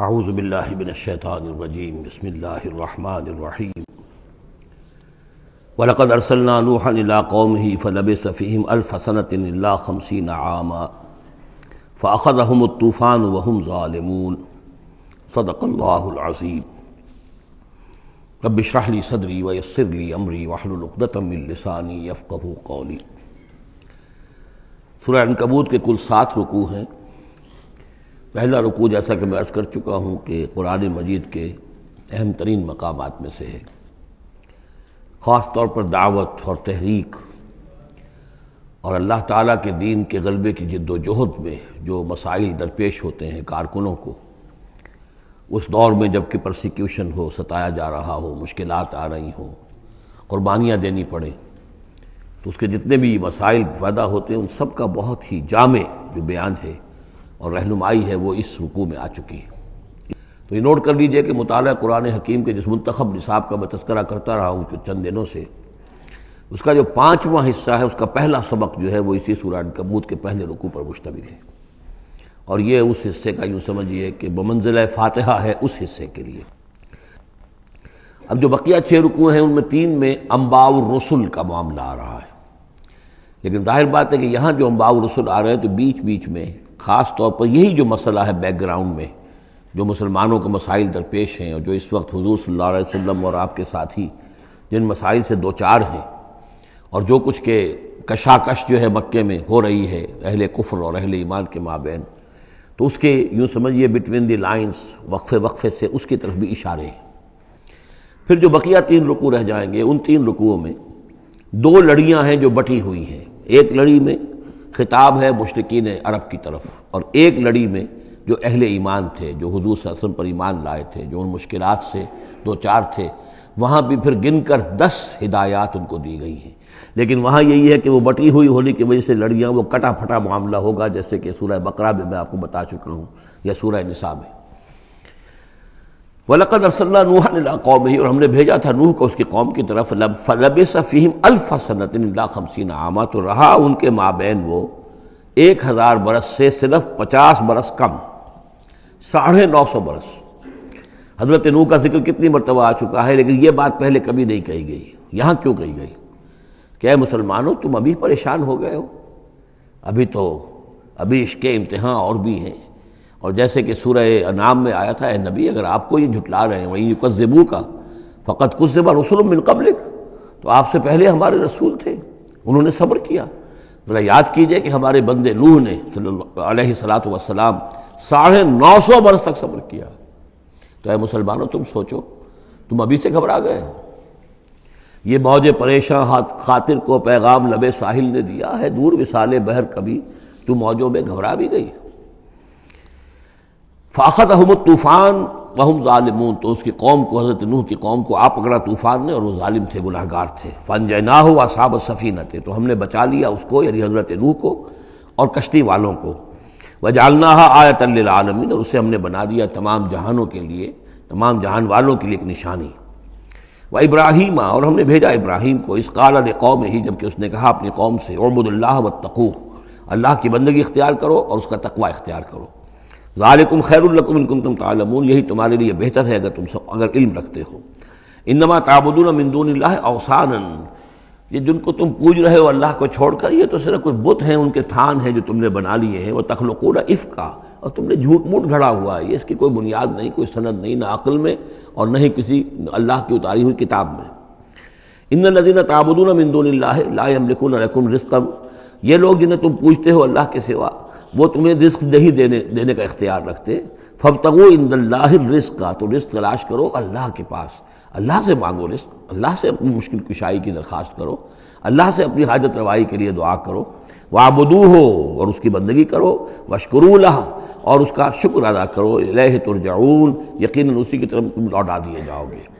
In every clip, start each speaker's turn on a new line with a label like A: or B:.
A: اعوذ باللہ من الشیطان الرجیم، بسم اللہ الرحمن الرحیم۔ وَلَقَدْ أَرْسَلْنَا نُوحًا إِلَىٰ قَوْمِهِ فَلَبِثَ فِيهِمْ أَلْفَ سَنَةٍ إِلَّا خَمْسِينَ عَامًا فَأَخَذَهُمُ الطُّوفَانُ وَهُمْ ظَالِمُونَ۔ صدق اللہ العظیم۔ رب اشرح لي صدری ويسر لي امری واحلل عقدة من لسانی يفقهوا قولی۔ سورہ عنکبوت کے کل سات رکوع ہیں۔ پہلا رکوع جیسا کہ میں عرض کر چکا ہوں کہ قرآن مجید کے اہم ترین مقامات میں سے ہے۔ خاص طور پر دعوت اور تحریک اور اللہ تعالیٰ کے دین کے غلبے کی جد و جہد میں جو مسائل درپیش ہوتے ہیں کارکنوں کو، اس دور میں جبکہ پرسیکیوشن ہو، ستایا جا رہا ہو، مشکلات آ رہی ہوں، قربانیاں دینی پڑیں، تو اس کے جتنے بھی مسائل پیدا ہوتے ہیں، ان سب کا بہت ہی جامع جو بیان ہے اور رہنمائی ہے وہ اس رکوع میں آ چکی ہے۔ تو یہ نوٹ کر لیجیے کہ مطالعہ قرآن حکیم کے جس منتخب نصاب کا میں تذکرہ کرتا رہا ہوں چند دنوں سے، اس کا جو پانچواں حصہ ہے، اس کا پہلا سبق جو ہے وہ اسی سورہ کبوت کے پہلے رکوع پر مشتمل ہے۔ اور یہ اس حصے کا یوں سمجھیے کہ بمنزلہ فاتحہ ہے اس حصے کے لیے۔ اب جو بقیہ چھ رکوع ہیں، ان میں تین میں امباء الرسل کا معاملہ آ رہا ہے۔ لیکن ظاہر بات ہے کہ یہاں جو امباء الرسل آ رہے ہیں تو بیچ بیچ میں خاص طور پر یہی جو مسئلہ ہے بیک گراؤنڈ میں، جو مسلمانوں کے مسائل درپیش ہیں اور جو اس وقت حضور صلی اللہ علیہ وسلم اور آپ کے ساتھی، جن مسائل سے دو چار ہیں اور جو کچھ کے کشاکش جو ہے مکے میں ہو رہی ہے، اہل کفر اور اہل ایمان کے مابین، تو اس کے یوں سمجھیے بٹوین دی لائنز وقفے وقفے سے اس کی طرف بھی اشارے ہیں۔ پھر جو بقیہ تین رکوع رہ جائیں گے، ان تین رکوعوں میں دو لڑیاں ہیں جو بٹی ہوئی ہیں۔ ایک لڑی میں خطاب ہے مشرقین عرب کی طرف، اور ایک لڑی میں جو اہل ایمان تھے، جو حضور صلی اللہ علیہ وسلم پر ایمان لائے تھے، جو ان مشکلات سے دو چار تھے، وہاں بھی پھر گن کر دس ہدایات ان کو دی گئی ہیں۔ لیکن وہاں یہی ہے کہ وہ بٹی ہوئی ہونے کی وجہ سے لڑیاں، وہ کٹا پھٹا معاملہ ہوگا، جیسے کہ سورہ بقرہ میں میں آپ کو بتا چکا ہوں، یا سورہ نساء میں۔ وَلَقَدْ أَرْسَلْنَا نُوحًا إِلَىٰ قَوْمِهِ اور ہم نے بھیجا تھا نوح کو اس کی قوم کی طرف فَلَبِسَ فِيهِمْ أَلْفَ سَنَةٍ إِلَّا خَمْسِينَ عَامًا تو رہا ان کے مابین وہ ایک ہزار برس سے صرف پچاس برس کم، ساڑھے نو سو برس۔ حضرت نوح کا ذکر کتنی مرتبہ آ چکا ہے، لیکن یہ بات پہلے کبھی نہیں کہی گئی۔ یہاں کیوں کہی گئی؟ کہ اے مسلمانوں، تم ابھی پریشان ہو گئے ہو۔ ابھی تو ابھی اس کے امتحان اور بھی ہیں۔ اور جیسے کہ سورہ انعام میں آیا تھا، اے نبی، اگر آپ کو یہ جھٹلا رہے ہیں وہیں یکذبو کا فقط کذبا رسول من قبلک تو آپ سے پہلے ہمارے رسول تھے، انہوں نے صبر کیا۔ ذرا یاد کیجیے کہ ہمارے بندے نوح نے صلی اللہ علیہ صلاۃ وسلام ساڑھے نو سو برس تک صبر کیا۔ تو اے مسلمانوں، تم سوچو، تم ابھی سے گھبرا گئے یہ موج پریشاں خاطر کو پیغام لبے ساحل نے دیا ہے۔ دور وسالے بہر کبھی تو موجوں میں گھبرا بھی گئی۔ فاخت احمد طوفان وہم ظالمون، تو اس کی قوم کو، حضرت نوح کی قوم کو آپ پکڑا طوفان نے اور وہ ظالم تھے گناہ گار تھے۔ فن جنا ہو اصحاب سفینہ تھے تو ہم نے بچا لیا اس کو یعنی حضرت نوح کو اور کشتی والوں کو۔ وہ جالنا آیت للعالمین، اور اسے ہم نے بنا دیا تمام جہانوں کے لیے، تمام جہان والوں کے لیے ایک نشانی۔ وہ ابراہیم اور ہم نے بھیجا ابراہیم کو اس قال قوم ہی جبکہ اس نے کہا اپنی قوم سے عبد اللہ و اللہ کی بندگی اختیار کرو اور اس کا تقوی اختیار کرو۔ ذالکم خیر الکم ان تم تعلمون، یہی تمہارے لیے بہتر ہے اگر تم سب اگر علم رکھتے ہو۔ انما تعبدون من دون اللہ اوسانا یہ جن کو تم پوج رہے ہو اللہ کو چھوڑ کر، یہ تو صرف کوئی بت ہیں، ان کے تھان ہیں جو تم نے بنا لیے ہیں۔ وہ تخلقون افکا اور تم نے جھوٹ موٹ گھڑا ہوا ہے۔ یہ اس کی کوئی بنیاد نہیں، کوئی سند نہیں، نہ عقل میں اور نہ ہی کسی اللہ کی اتاری ہوئی کتاب میں۔ ان الذین تعبدون من دون اللہ لا یملکون لکم رزقا۔ یہ لوگ جنہیں تم پوچھتے ہو اللہ کے سوا وہ تمہیں رزق نہیں دینے دینے کا اختیار رکھتے۔ فبتغوا عند اللہ الرزق کا تو رزق تلاش کرو اللہ کے پاس۔ اللہ سے مانگو رزق، اللہ سے اپنی مشکل کشائی کی درخواست کرو۔ اللہ سے اپنی حاجت روائی کے لیے دعا کرو۔ وابدو ہو اور اس کی بندگی کرو۔ وشکرو اللہ اور اس کا شکر ادا کرو۔ الہ ترجعون، یقیناً اسی کی طرف تم لوٹا دیے جاؤ گے۔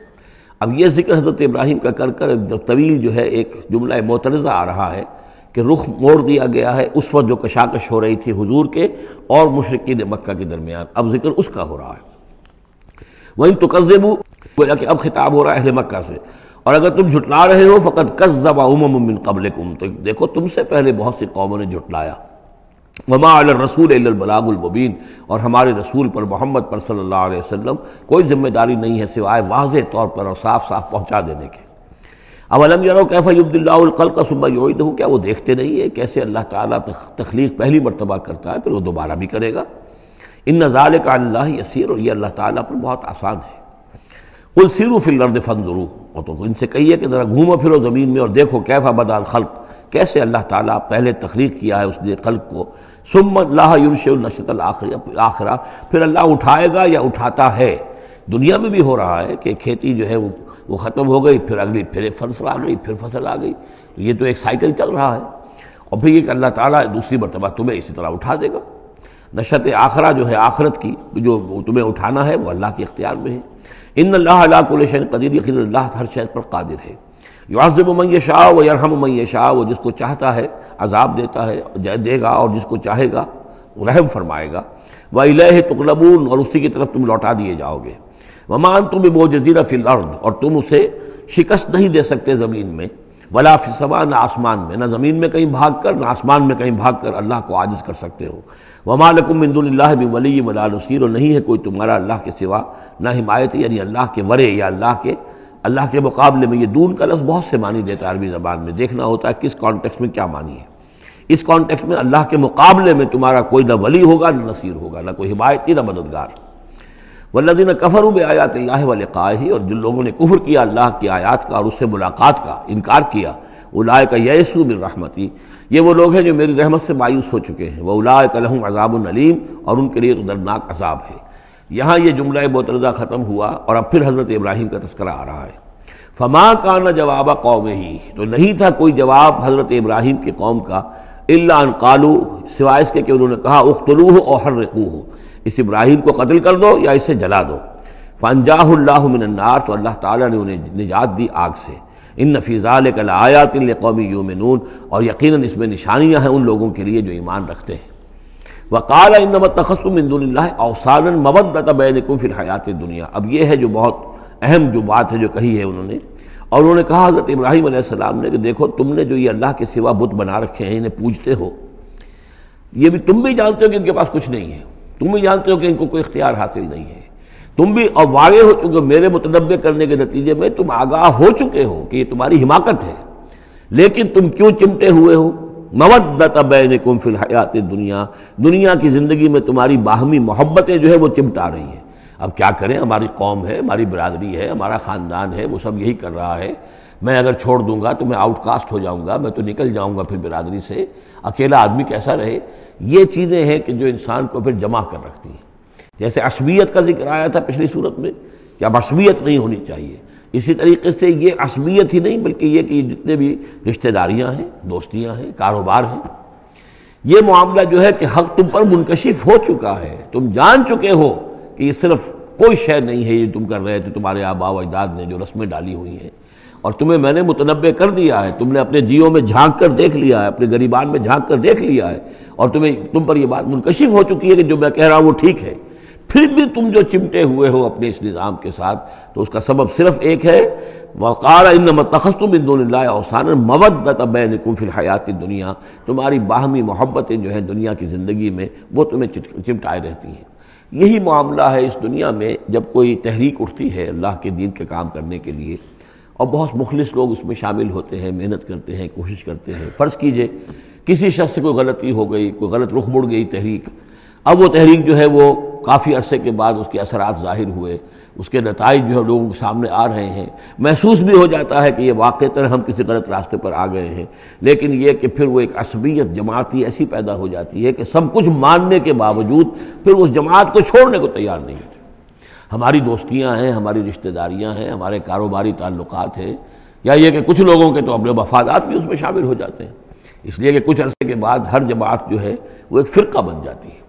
A: اب یہ ذکر حضرت ابراہیم کا کر کر طویل جو ہے ایک جملہ معترضہ آ رہا ہے۔ کہ رخ موڑ دیا گیا ہے، اس وقت جو کشاکش ہو رہی تھی حضور کے اور مشرقین مکہ کے درمیان۔ اب ذکر اس کا ہو رہا ہے۔ وہیں تو قزبو کہ اب خطاب ہو رہا ہے اہل مکہ سے۔ اور اگر تم جھٹلا رہے ہو فقط کذب امم من قبلکم تو دیکھو، تم سے پہلے بہت سی قوموں نے جھٹلایا۔ وما علی الرسول الا البلاغ المبین اور ہمارے رسول پر محمد پر صلی اللہ علیہ وسلم کوئی ذمہ داری نہیں ہے سوائے واضح طور پر اور صاف صاف پہنچا دینے کے اولم یرو کیف یبد اللہ الخلق ثم یعیدہ کیا وہ دیکھتے نہیں ہے کیسے اللہ تعالیٰ تخلیق پہلی مرتبہ کرتا ہے، پھر وہ دوبارہ بھی کرے گا؟ ان ذالک اللہ یسیر، اور یہ اللہ تعالیٰ پر بہت آسان ہے۔ کل سیرو فی الارض فانظروا اور تو ان سے کہیے کہ ذرا گھومو پھرو زمین میں اور دیکھو کیفا بدا الخلق، کیسے اللہ تعالیٰ پہلے تخلیق کیا ہے اس نے خلق کو۔ ثم اللہ یرش النشط الآخرہ پھر اللہ اٹھائے گا یا اٹھاتا ہے؟ دنیا میں بھی ہو رہا ہے کہ کھیتی جو ہے وہ وہ ختم ہو گئی، پھر اگلی، پھر فصل آ گئی، پھر فصل آ گئی۔ یہ تو ایک سائیکل چل رہا ہے۔ اور پھر یہ کہ اللہ تعالیٰ دوسری مرتبہ تمہیں اسی طرح اٹھا دے گا۔ نشت آخرہ جو ہے، آخرت کی جو تمہیں اٹھانا ہے، وہ اللہ کے اختیار میں ہے۔ ان اللہ علیہ کل شین قدیر، یقین اللہ ہر شہر پر قادر ہے۔ یعظم من شاہ و یرحم من شاہ وہ جس کو چاہتا ہے عذاب دیتا ہے، دے گا اور جس کو چاہے گا، رحم فرمائے گا۔ وہ الہ تقلبون، اور اسی کی طرف تم لوٹا دیے جاؤ گے۔ ومان تم بو جزیرہ فی الارض اور تم اسے شکست نہیں دے سکتے زمین میں، ولا فی نہ آسمان میں، نہ زمین میں کہیں بھاگ کر، نہ آسمان میں کہیں بھاگ کر اللہ کو عاجز کر سکتے ہو۔ وما لکم من دون اللہ بھی ولی ولا نصیر اور نہیں ہے کوئی تمہارا اللہ کے سوا، نہ حمایت یعنی اللہ کے ورے یا اللہ کے اللہ کے مقابلے میں یہ دون کا لفظ بہت سے معنی دیتا ہے عربی زبان میں۔ دیکھنا ہوتا ہے کس کانٹیکس میں کیا معنی ہے۔ اس کانٹیکس میں اللہ کے مقابلے میں تمہارا کوئی نہ ولی ہوگا، نہ نصیر ہوگا، نہ کوئی حمایتی نہ مددگار۔ والذین کفروا بآیات اللہ ولقائہ اور جن لوگوں نے کفر کیا، اللہ کی آیات کا اور اس سے ملاقات کا انکار کیا اولئک یئسوا من رحمتی یہ وہ لوگ ہیں جو میری رحمت سے مایوس ہو چکے ہیں۔ وہ اولئک لہم عذاب العلیم اور ان کے لیے تو دردناک عذاب ہے۔ یہاں یہ جملہ مترزہ ختم ہوا اور اب پھر حضرت ابراہیم کا تذکرہ آ رہا ہے۔ فما کان جواب قوم ہی تو نہیں تھا کوئی جواب حضرت ابراہیم کی قوم کا اللہ ان قالو سوائے اس کے کہ انہوں نے کہا اختلوہ اور حرقوہ اس ابراہیم کو قتل کر دو یا اسے جلا دو۔ فنجاہ اللہ من النار تو اللہ تعالیٰ نے انہیں نجات دی آگ سے۔ ان نفیز آیات قومی یومنون اور یقیناً اس میں نشانیاں ہیں ان لوگوں کے لیے جو ایمان رکھتے ہیں۔ وقال ان تخص من دون اللہ اوسان مبت بینکم فی الحیات دنیا اب یہ ہے جو بہت اہم جو بات ہے جو کہی ہے انہوں نے۔ اور انہوں نے کہا حضرت ابراہیم علیہ السلام نے کہ دیکھو تم نے جو یہ اللہ کے سوا بت بنا رکھے ہیں، انہیں پوجتے ہو۔ یہ بھی تم بھی جانتے ہو کہ ان کے پاس کچھ نہیں ہے۔ تم بھی جانتے ہو کہ ان کو کوئی اختیار حاصل نہیں ہے۔ تم بھی اور واقع ہو چکے میرے متنوع کرنے کے نتیجے میں تم آگاہ ہو چکے ہو کہ یہ تمہاری حماقت ہے۔ لیکن تم کیوں چمٹے ہوئے ہو؟ مودت بینکم فی الحیات دنیا دنیا کی زندگی میں تمہاری باہمی محبتیں جو ہے وہ چمٹا رہی ہیں۔ اب کیا کریں؟ ہماری قوم ہے، ہماری برادری ہے، ہمارا خاندان ہے، وہ سب یہی کر رہا ہے۔ میں اگر چھوڑ دوں گا تو میں آؤٹ کاسٹ ہو جاؤں گا، میں تو نکل جاؤں گا پھر برادری سے۔ اکیلا آدمی کیسا رہے؟ یہ چیزیں ہیں کہ جو انسان کو پھر جمع کر رکھتی ہیں۔ جیسے عصبیت کا ذکر آیا تھا پچھلی صورت میں کہ اب عصبیت نہیں ہونی چاہیے۔ اسی طریقے سے یہ عصبیت ہی نہیں بلکہ یہ کہ جتنے بھی رشتہ داریاں ہیں، دوستیاں ہیں، کاروبار ہیں۔ یہ معاملہ جو ہے کہ حق تم پر منکشف ہو چکا ہے۔ تم جان چکے ہو کہ یہ صرف کوئی شے نہیں ہے، یہ تم کر رہے تھے، تمہارے آبا و اجداد نے جو رسمیں ڈالی ہوئی ہیں۔ اور تمہیں میں نے متنوع کر دیا ہے، تم نے اپنے جیوں میں جھانک کر دیکھ لیا ہے، اپنے غریبان میں جھانک کر دیکھ لیا ہے۔ اور تمہیں تم پر یہ بات منکشف ہو چکی ہے کہ جو میں کہہ رہا ہوں وہ ٹھیک ہے۔ پھر بھی تم جو چمٹے ہوئے ہو اپنے اس نظام کے ساتھ، تو اس کا سبب صرف ایک ہے وقار دون اللہ اوسان مودت بینکم فی الحیات دنیا تمہاری باہمی محبتیں جو ہیں دنیا کی زندگی میں، وہ تمہیں چمٹائے رہتی ہیں۔ یہی معاملہ ہے اس دنیا میں، جب کوئی تحریک اٹھتی ہے اللہ کے دین کے کام کرنے کے لیے، اور بہت مخلص لوگ اس میں شامل ہوتے ہیں، محنت کرتے ہیں، کوشش کرتے ہیں۔ فرض کیجیے کسی شخص سے کوئی غلطی ہو گئی، کوئی غلط رخ مڑ گئی تحریک، اب وہ تحریک جو ہے وہ کافی عرصے کے بعد اس کے اثرات ظاہر ہوئے، اس کے نتائج جو ہے لوگوں کے سامنے آ رہے ہیں۔ محسوس بھی ہو جاتا ہے کہ یہ واقع طرح ہم کسی غلط راستے پر آ گئے ہیں، لیکن یہ کہ پھر وہ ایک عصبیت جماعتی ایسی پیدا ہو جاتی ہے کہ سب کچھ ماننے کے باوجود پھر اس جماعت کو چھوڑنے کو تیار نہیں ہوتے۔ ہماری دوستیاں ہیں، ہماری رشتہ داریاں ہیں، ہمارے کاروباری تعلقات ہیں، یا یہ کہ کچھ لوگوں کے تو اپنے مفادات بھی اس میں شامل ہو جاتے ہیں۔ اس لیے کہ کچھ عرصے کے بعد ہر جماعت جو ہے وہ ایک فرقہ بن جاتی ہے۔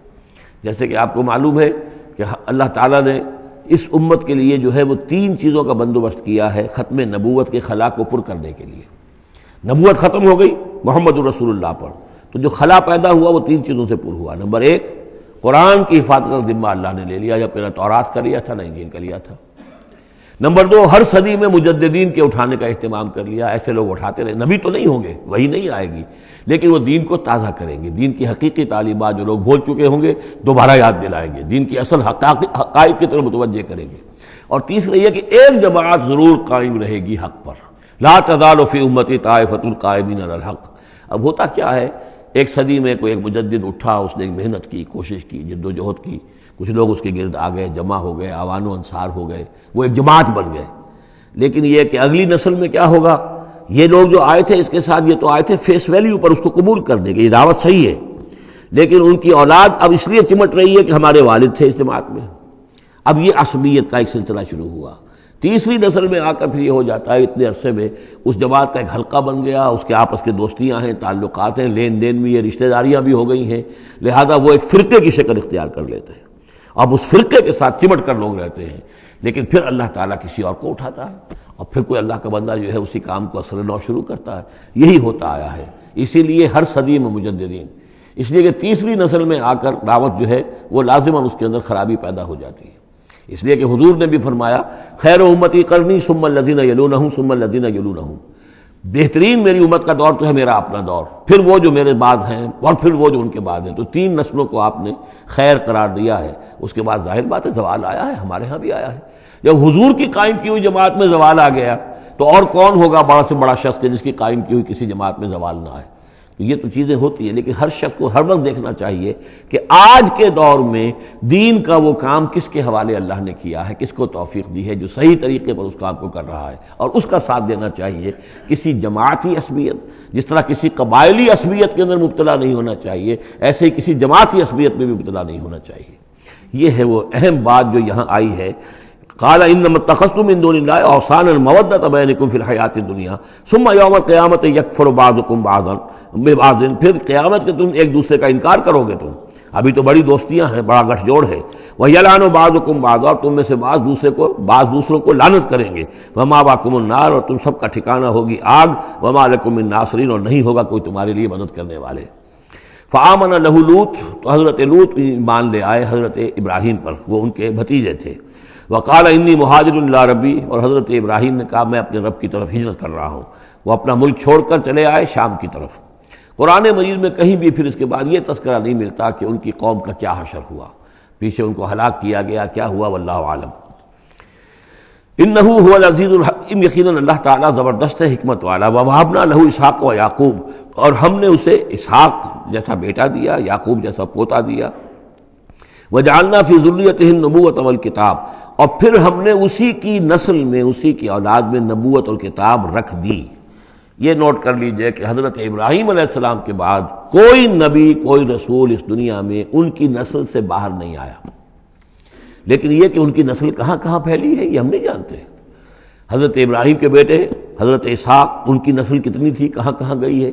A: جیسے کہ آپ کو معلوم ہے کہ اللہ تعالیٰ نے اس امت کے لیے جو ہے وہ تین چیزوں کا بندوبست کیا ہے ختم نبوت کے خلا کو پر کرنے کے لیے۔ نبوت ختم ہو گئی محمد الرسول اللہ پر۔ تو جو خلا پیدا ہوا وہ تین چیزوں سے پر ہوا۔ نمبر ایک، قرآن کی حفاظت کا ذمہ اللہ نے لے لیا یا پہلے تورات کا لیا تھا، نہ انجیل کا لیا تھا۔ نمبر دو، ہر صدی میں مجددین کے اٹھانے کا اہتمام کر لیا، ایسے لوگ اٹھاتے رہے۔ نبی تو نہیں ہوں گے، وہی نہیں آئے گی۔ لیکن وہ دین کو تازہ کریں گے۔ دین کی حقیقی تعلیمات جو لوگ بھول چکے ہوں گے، دوبارہ یاد دلائیں گے۔ دین کی اصل حقائق کی طرف متوجہ کریں گے۔ اور تیسرا یہ کہ ایک جماعت ضرور قائم رہے گی حق پر۔ لا تزال فی امتی طائفۃ القائمین علی الحق۔ اب ہوتا کیا ہے؟ ایک صدی میں کوئی ایک مجدد اٹھا، اس نے ایک محنت کی، کوشش کی، جد و جہد کی۔ کچھ لوگ اس کے گرد آ گئے، جمع ہو گئے، آوان و انصار ہو گئے، وہ ایک جماعت بن گئے۔ لیکن یہ کہ اگلی نسل میں کیا ہوگا؟ یہ لوگ جو آئے تھے اس کے ساتھ، یہ تو آئے تھے فیس ویلیو پر اس کو قبول کرنے کے یہ دعوت صحیح ہے۔ لیکن ان کی اولاد اب اس لیے چمٹ رہی ہے کہ ہمارے والد تھے اس جماعت میں۔ اب یہ عصبیت کا ایک سلسلہ شروع ہوا۔ تیسری نسل میں آ کر پھر یہ ہو جاتا ہے، اتنے عرصے میں اس جماعت کا ایک حلقہ بن گیا، اس کے آپس کے دوستیاں ہیں، تعلقات ہیں، لین دین بھی یہ رشتہ داریاں بھی ہو گئی ہیں۔ لہذا وہ ایک فرقے کی شکل اختیار کر لیتے ہیں۔ اب اس فرقے کے ساتھ چمٹ کر لوگ رہتے ہیں۔ لیکن پھر اللہ تعالیٰ کسی اور کو اٹھاتا ہے۔ اور پھر کوئی اللہ کا بندہ جو ہے اسی کام کو اثر نو شروع کرتا ہے۔ یہی ہوتا آیا ہے۔ اسی لیے ہر صدی میں مجددین۔ اس لیے کہ تیسری نسل میں آ کر دعوت جو ہے وہ لازماً اس کے اندر خرابی پیدا ہو جاتی ہے۔ اس لیے کہ حضور نے بھی فرمایا، خیر و امتی کرنی سم الدین یلون ہوں سم الدین یلون ہوں بہترین میری امت کا دور تو ہے میرا اپنا دور۔ پھر وہ جو میرے بعد ہیں اور پھر وہ جو ان کے بعد ہیں۔ تو تین نسلوں کو آپ نے خیر قرار دیا ہے۔ اس کے بعد ظاہر بات ہے زوال آیا ہے، ہمارے ہاں بھی آیا ہے۔ جب حضور کی قائم کی ہوئی جماعت میں زوال آ گیا تو اور کون ہوگا بڑا سے بڑا شخص کے جس کی قائم کی ہوئی کسی جماعت میں زوال نہ آئے؟ یہ تو چیزیں ہوتی ہیں، لیکن ہر شخص کو ہر وقت دیکھنا چاہیے کہ آج کے دور میں دین کا وہ کام کس کے حوالے اللہ نے کیا ہے، کس کو توفیق دی ہے، جو صحیح طریقے پر اس کام کو کر رہا ہے۔ اور اس کا ساتھ دینا چاہیے، کسی جماعتی عصبیت، جس طرح کسی قبائلی عصبیت کے اندر مبتلا نہیں ہونا چاہیے، ایسے ہی کسی جماعتی عصبیت میں بھی مبتلا نہیں ہونا چاہیے۔ یہ ہے وہ اہم بات جو یہاں آئی ہے قال انما اتخذتم من دون الله اوثانا المودة بينكم في الحياه الدنيا ثم يوم القيامه يكفر بعضكم بعضا ببعض پھر قیامت کے تم ایک دوسرے کا انکار کرو گے تم ابھی تو بڑی دوستیاں ہیں، بڑا گٹھ جوڑ ہے۔ وہ یلان و بعض حکم بعض اور تم میں سے بعض دوسرے کو بعض دوسروں کو لانت کریں گے۔ وہ وما باکم النار، اور تم سب کا ٹھکانہ ہوگی آگ۔ وما لکم الناصرین اور نہیں ہوگا کوئی تمہارے لیے مدد کرنے والے۔ فآمن لہو لوت تو حضرت لوت مان لے آئے حضرت ابراہیم پر، وہ ان کے بھتیجے تھے۔ وقال انی مہاجر اللہ ربی، اور حضرت ابراہیم نے کہا میں اپنے رب کی طرف ہجرت کر رہا ہوں۔ وہ اپنا ملک چھوڑ کر چلے آئے شام کی طرف۔ قرآن مجید میں کہیں بھی پھر اس کے بعد یہ تذکرہ نہیں ملتا کہ ان کی قوم کا کیا حشر ہوا۔ پیچھے ان کو ہلاک کیا گیا، کیا ہوا واللہ عالم۔ ان نحو عزیز الحکیم، یقیناً اللہ تعالیٰ زبردست ہے، حکمت والا۔ وابنا لہو اسحاق و یعقوب، اور ہم نے اسے اسحاق جیسا بیٹا دیا، یعقوب جیسا پوتا دیا۔ وہ جاننا فی ضروریت نبوت اول کتاب اور پھر ہم نے اسی کی نسل میں، اسی کی اولاد میں نبوت اور کتاب رکھ دی۔ یہ نوٹ کر لیجیے کہ حضرت ابراہیم علیہ السلام کے بعد کوئی نبی، کوئی رسول اس دنیا میں ان کی نسل سے باہر نہیں آیا۔ لیکن یہ کہ ان کی نسل کہاں کہاں پھیلی ہے، یہ ہم نہیں جانتے۔ حضرت ابراہیم کے بیٹے، حضرت اسحاق، ان کی نسل کتنی تھی، کہاں کہاں گئی ہے۔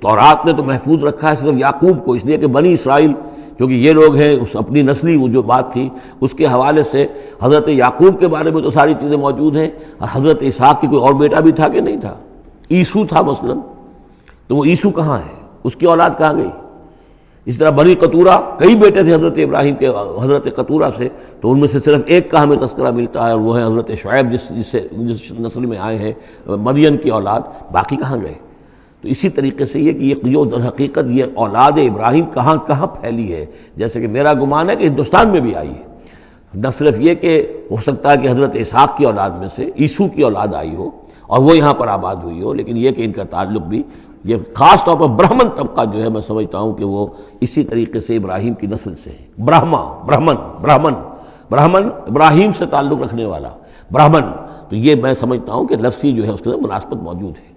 A: تورات نے تو محفوظ رکھا ہے، صرف یعقوب کو، اس لیے کہ بنی اسرائیل کیونکہ یہ لوگ ہیں، اس اپنی نسلی وہ جو بات تھی، اس کے حوالے سے حضرت یعقوب کے بارے میں تو ساری چیزیں موجود ہیں، اور حضرت اسحاق کی کوئی اور بیٹا بھی تھا کہ نہیں تھا؟ عیسو تھا مثلا۔ تو وہ عیسو کہاں ہے؟ اس کی اولاد کہاں گئی؟ اس طرح بنی قطورہ، کئی بیٹے تھے حضرت ابراہیم کے، حضرت قطورہ سے، تو ان میں سے صرف ایک کا ہمیں تذکرہ ملتا ہے، اور وہ ہے حضرت شعیب، جس جس سے جس نسل میں آئے ہیں مریم کی اولاد، باقی کہاں گئے؟ تو اسی طریقے سے یہ کہ یہ در حقیقت، یہ اولاد ابراہیم کہاں کہاں پھیلی ہے؟ جیسے کہ میرا گمان ہے کہ ہندوستان میں بھی آئی ہے۔ نہ صرف یہ کہ ہو سکتا ہے کہ حضرت اسحاق کی اولاد میں سے عیسو کی اولاد آئی ہو اور وہ یہاں پر آباد ہوئی ہو، لیکن یہ کہ ان کا تعلق بھی، یہ خاص طور پر برہمن طبقہ جو ہے، میں سمجھتا ہوں کہ وہ اسی طریقے سے ابراہیم کی نسل سے ہے برہما، برہمن برہمن برہمن ابراہیم سے تعلق رکھنے والا، برہمن۔ تو یہ میں سمجھتا ہوں کہ لفظی جو ہے، اس کے اندر مناسبت موجود ہے۔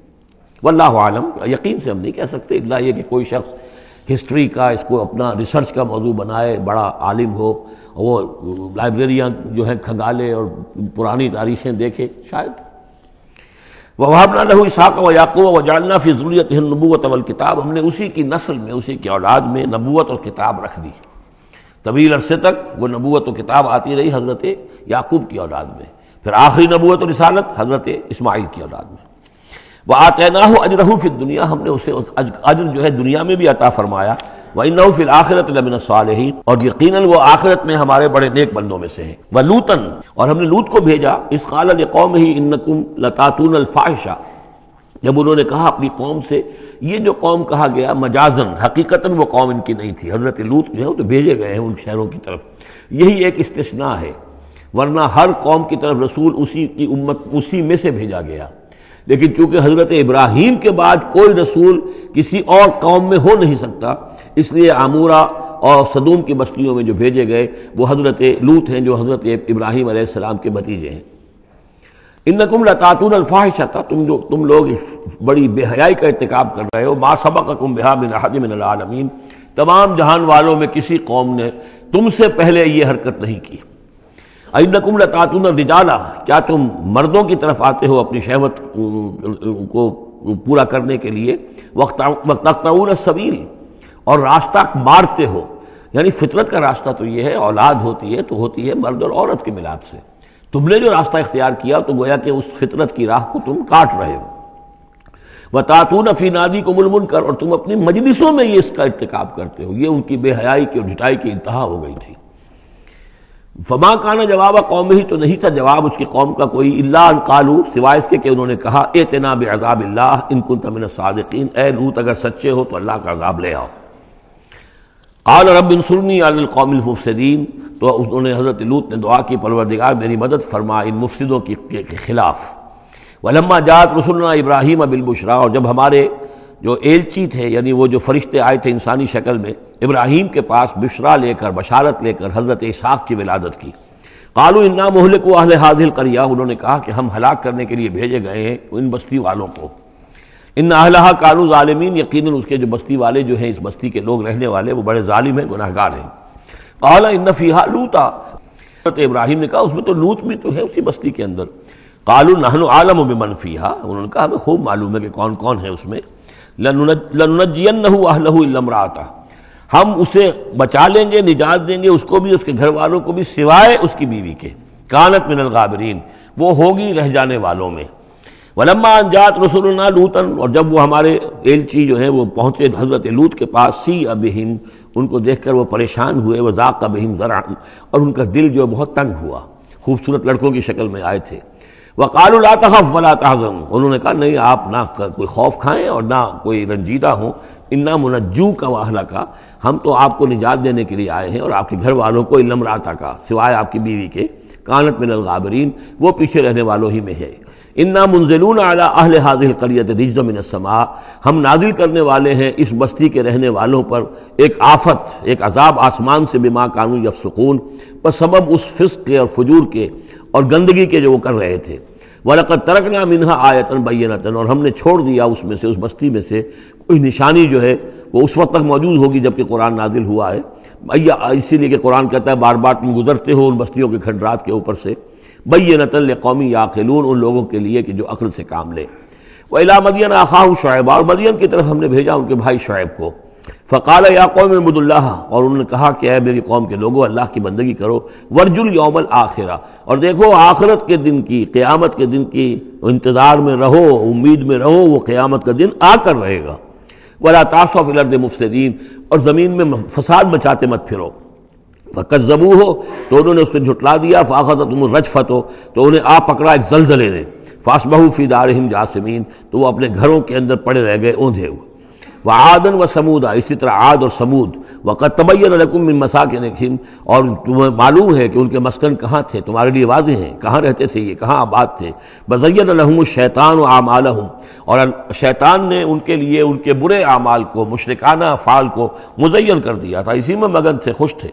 A: واللہ عالم، یقین سے ہم نہیں کہہ سکتے اللہ یہ کہ کوئی شخص ہسٹری کا، اس کو اپنا ریسرچ کا موضوع بنائے، بڑا عالم ہو وہ لائبریریاں جو ہیں کھنگالے اور پرانی تاریخیں دیکھے، شاید۔ وہابنا لہو اسحاق و یعقوب و جالنا فی ضروریت نبوت اول کتاب ہم نے اسی کی نسل میں، اسی کی اولاد میں نبوت اور کتاب رکھ دی۔ طویل عرصے تک وہ نبوت و کتاب آتی رہی حضرت یعقوب کی اولاد میں۔ پھر آخری نبوت و رسالت حضرت اسماعیل کی اولاد میں۔ وہ آتے نہ ہو فی دنیا ہم نے اسے اجر جو ہے دنیا میں بھی عطا فرمایا۔ وہ ان لیکن چونکہ حضرت ابراہیم کے بعد کوئی رسول کسی اور قوم میں ہو نہیں سکتا، اس لیے آمورہ اور صدوم کی بستیوں میں جو بھیجے گئے، وہ حضرت لوت ہیں جو حضرت ابراہیم علیہ السلام کے بھتیجے ہیں۔ ان نقم لطاطون الفاحش تھا تم جو تم لوگ بڑی بے حیائی کا ارتکاب کر رہے ہو، ما سبق کم بحا من احد من العالمین۔ تمام جہان والوں میں کسی قوم نے تم سے پہلے یہ حرکت نہیں کی۔ اینکم لطاطون الرجالہ کیا تم مردوں کی طرف آتے ہو اپنی شہوت کو پورا کرنے کے لیے؟ وقت وقت السبیل، اور راستہ مارتے ہو۔ یعنی فطرت کا راستہ تو یہ ہے، اولاد ہوتی ہے تو ہوتی ہے مرد اور عورت کے ملاپ سے۔ تم نے جو راستہ اختیار کیا تو گویا کہ اس فطرت کی راہ کو تم کاٹ رہے ہو۔ وہ فی نادی کو ملمن کر اور تم اپنی مجلسوں میں یہ اس کا ارتکاب کرتے ہو۔ یہ ان کی بے حیائی کی اور ڈٹائی کی انتہا ہو گئی تھی۔ فما کانا جواب قوم ہی تو نہیں تھا۔ جواب اس کی قوم کا کوئی اللہ ان قالو، سوائے اس کے کہ انہوں نے کہا اے تناب عذاب اللہ، ان کن تمن صادقین اے لوت، اگر سچے ہو تو اللہ کا عذاب لے آؤ۔ قال رب انصرنی علی القوم المفسدین۔ تو انہوں نے حضرت لوت نے دعا کی، پروردگار میری مدد فرما ان مفسدوں کی، کے خلاف۔ ولما جات رسولنا ابراہیم بالبشرا، اور جب ہمارے جو ایلچی تھے یعنی وہ جو فرشتے آئے تھے انسانی شکل میں، ابراہیم کے پاس بشرا لے کر، بشارت لے کر حضرت اسحاق کی ولادت کی۔ قالو انا مہلک و اہل حاضل کریا انہوں نے کہا کہ ہم ہلاک کرنے کے لیے بھیجے گئے ہیں ان بستی والوں کو۔ ان اہلہ کالو ظالمین، یقیناً اس کے جو بستی والے جو ہیں، اس بستی کے لوگ رہنے والے، وہ بڑے ظالم ہیں گناہ گار ہیں۔ قال ان فیہا لوتا حضرت ابراہیم نے کہا، اس میں تو لوت بھی تو ہے اسی بستی کے اندر۔ قالو نحن عالم بمن فیہا۔ انہوں نے کہا، ہمیں خوب معلوم ہے کہ کون کون ہے اس میں۔ لننجینہو ہم اسے بچا لیں گے، نجات دیں گے، اس کو بھی، اس کے گھر والوں کو بھی، سوائے اس کی بیوی کے۔ کانت من الغابرین۔ وہ ہوگی رہ جانے والوں میں۔ ولما انجات رسول لوتن اور جب وہ ہمارے ایلچی جو ہے وہ پہنچے حضرت لوت کے پاس، سی ابہم، ان کو دیکھ کر وہ پریشان ہوئے وہ ذاق بہم ذرا اور ان کا دل جو بہت تنگ ہوا۔ خوبصورت لڑکوں کی شکل میں آئے تھے۔ وہ قال تخف ولا تحزن انہوں نے کہا، نہیں، آپ نہ کوئی خوف کھائیں اور نہ کوئی رنجیدہ ہوں۔ انا منجو کا واہلہ کا ہم تو آپ کو نجات دینے کے لیے آئے ہیں اور آپ کے گھر والوں کو علم راتا کا، سوائے آپ کی بیوی کے۔ کانت من الغابرین، وہ پیچھے رہنے والوں ہی میں ہے۔ انا منزلون اعلیٰ اہل حاضل قریت رجز من السماء۔ ہم نازل کرنے والے ہیں اس بستی کے رہنے والوں پر۔ ایک آفت، ایک عذاب آسمان سے بما کانو یفسقون۔ پر سبب اس فسق کے اور فجور کے اور گندگی کے جو وہ کر رہے تھے۔ وَلَقَدْ تَرَكْنَا مِنْهَا آیَةً بَيِّنَةً اور ہم نے چھوڑ دیا اس میں سے، اس بستی میں سے کوئی نشانی جو ہے، وہ اس وقت تک موجود ہوگی جبکہ قرآن نازل ہوا ہے۔ اسی لیے کہ قرآن کہتا ہے، بار بار تم گزرتے ہو ان بستیوں کے کھنڈرات کے اوپر سے۔ بئی نتل قومی یا ان لوگوں کے لیے کہ جو عقل سے کام لے۔ وہ الا مدین آخاہ شعیب اور مدین کی طرف ہم نے بھیجا ان کے بھائی شعیب کو۔ فقال یا قوم محمد اللہ، اور انہوں نے کہا کہ اے میری قوم کے لوگوں اللہ کی بندگی کرو ورج یوم الآخرہ اور دیکھو، آخرت کے دن کی، قیامت کے دن کی انتظار میں رہو، امید میں رہو، وہ قیامت کا دن آ کر رہے گا۔ ولا تاثف الرد مفسدین اور زمین میں فساد مچاتے مت پھرو۔ فقط زبو ہو تو انہوں نے اس کو جھٹلا دیا فاخت تم رجفت ہو تو انہیں آ پکڑا ایک زلزلے نے۔ فاس بہو فی دارہم جاسمین تو وہ اپنے گھروں کے اندر پڑے رہ گئے، اوندھے ہوئے۔ وہ آدن و سمودا اسی طرح عاد اور سمود۔ وقت طبی رقم من مساکن اور تمہیں معلوم ہے کہ ان کے مسکن کہاں تھے؟ تمہارے لیے واضح ہیں۔ کہاں رہتے تھے یہ؟ کہاں آباد تھے؟ بزین الحم الشیطان و اعمالہم اور شیطان نے ان کے لیے ان کے برے اعمال کو، مشرکانہ فعال کو مزین کر دیا تھا۔ اسی میں مگن تھے، خوش تھے۔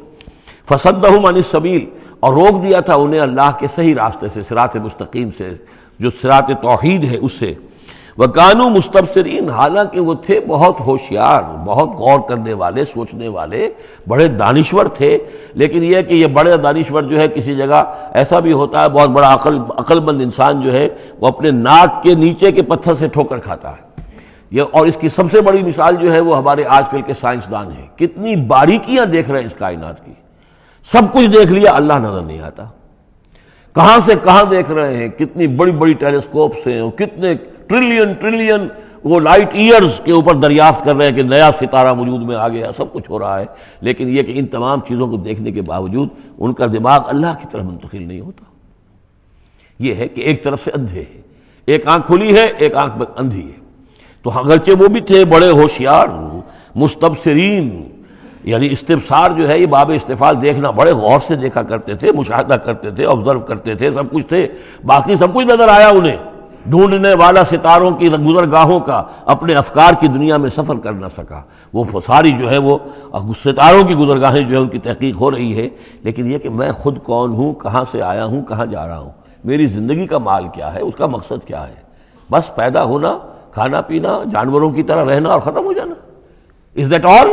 A: فصدہم عن السبیل اور روک دیا تھا انہیں اللہ کے صحیح راستے سے سرات مستقیم سے، جو سرات توحید ہے، اس سے۔ وہ کانو مستبصرین، حالانکہ وہ تھے بہت ہوشیار، بہت غور کرنے والے، سوچنے والے، بڑے دانشور تھے، لیکن یہ کہ یہ بڑے دانشور جو ہے کسی جگہ ایسا بھی ہوتا ہے، بہت بڑا عقل عقل مند انسان جو ہے، وہ اپنے ناک کے نیچے کے پتھر سے ٹھوکر کھاتا ہے۔ یہ اور اس کی سب سے بڑی مثال جو ہے، وہ ہمارے آج کل کے سائنسدان ہیں۔ کتنی باریکیاں دیکھ رہے ہیں اس کائنات کی۔ سب کچھ دیکھ لیا، اللہ نظر نہیں آتا۔ کہاں سے کہاں دیکھ رہے ہیں؟ کتنی بڑی بڑی ٹیلیسکوپس ہیں، کتنے ٹریلین ٹریلین وہ لائٹ ایئرز کے اوپر دریافت کر رہے ہیں کہ نیا ستارہ وجود میں آ گیا، سب کچھ ہو رہا ہے۔ لیکن یہ کہ ان تمام چیزوں کو دیکھنے کے باوجود ان کا دماغ اللہ کی طرف منتقل نہیں ہوتا۔ یہ ہے کہ ایک طرف سے اندھے ہے ایک آنکھ کھلی ہے، ایک آنکھ اندھی ہے۔ تو اگرچہ وہ بھی تھے، بڑے ہوشیار، مستبصرین یعنی استفسار جو ہے، یہ باب استفال دیکھنا، بڑے غور سے دیکھا کرتے تھے، مشاہدہ کرتے تھے آبزرو کرتے تھے، سب کچھ تھے۔ باقی سب کچھ نظر آیا انہیں۔ ڈھونڈنے والا ستاروں کی، گزرگاہوں کا، اپنے افکار کی دنیا میں سفر کر نہ سکا۔ وہ ساری جو ہے، وہ ستاروں کی گزرگاہیں جو ہے ان کی تحقیق ہو رہی ہے۔ لیکن یہ کہ میں خود کون ہوں، کہاں سے آیا ہوں، کہاں جا رہا ہوں؟ میری زندگی کا مال کیا ہے؟ اس کا مقصد کیا ہے؟ بس پیدا ہونا، کھانا پینا، جانوروں کی طرح رہنا اور ختم ہو جانا۔ Is that all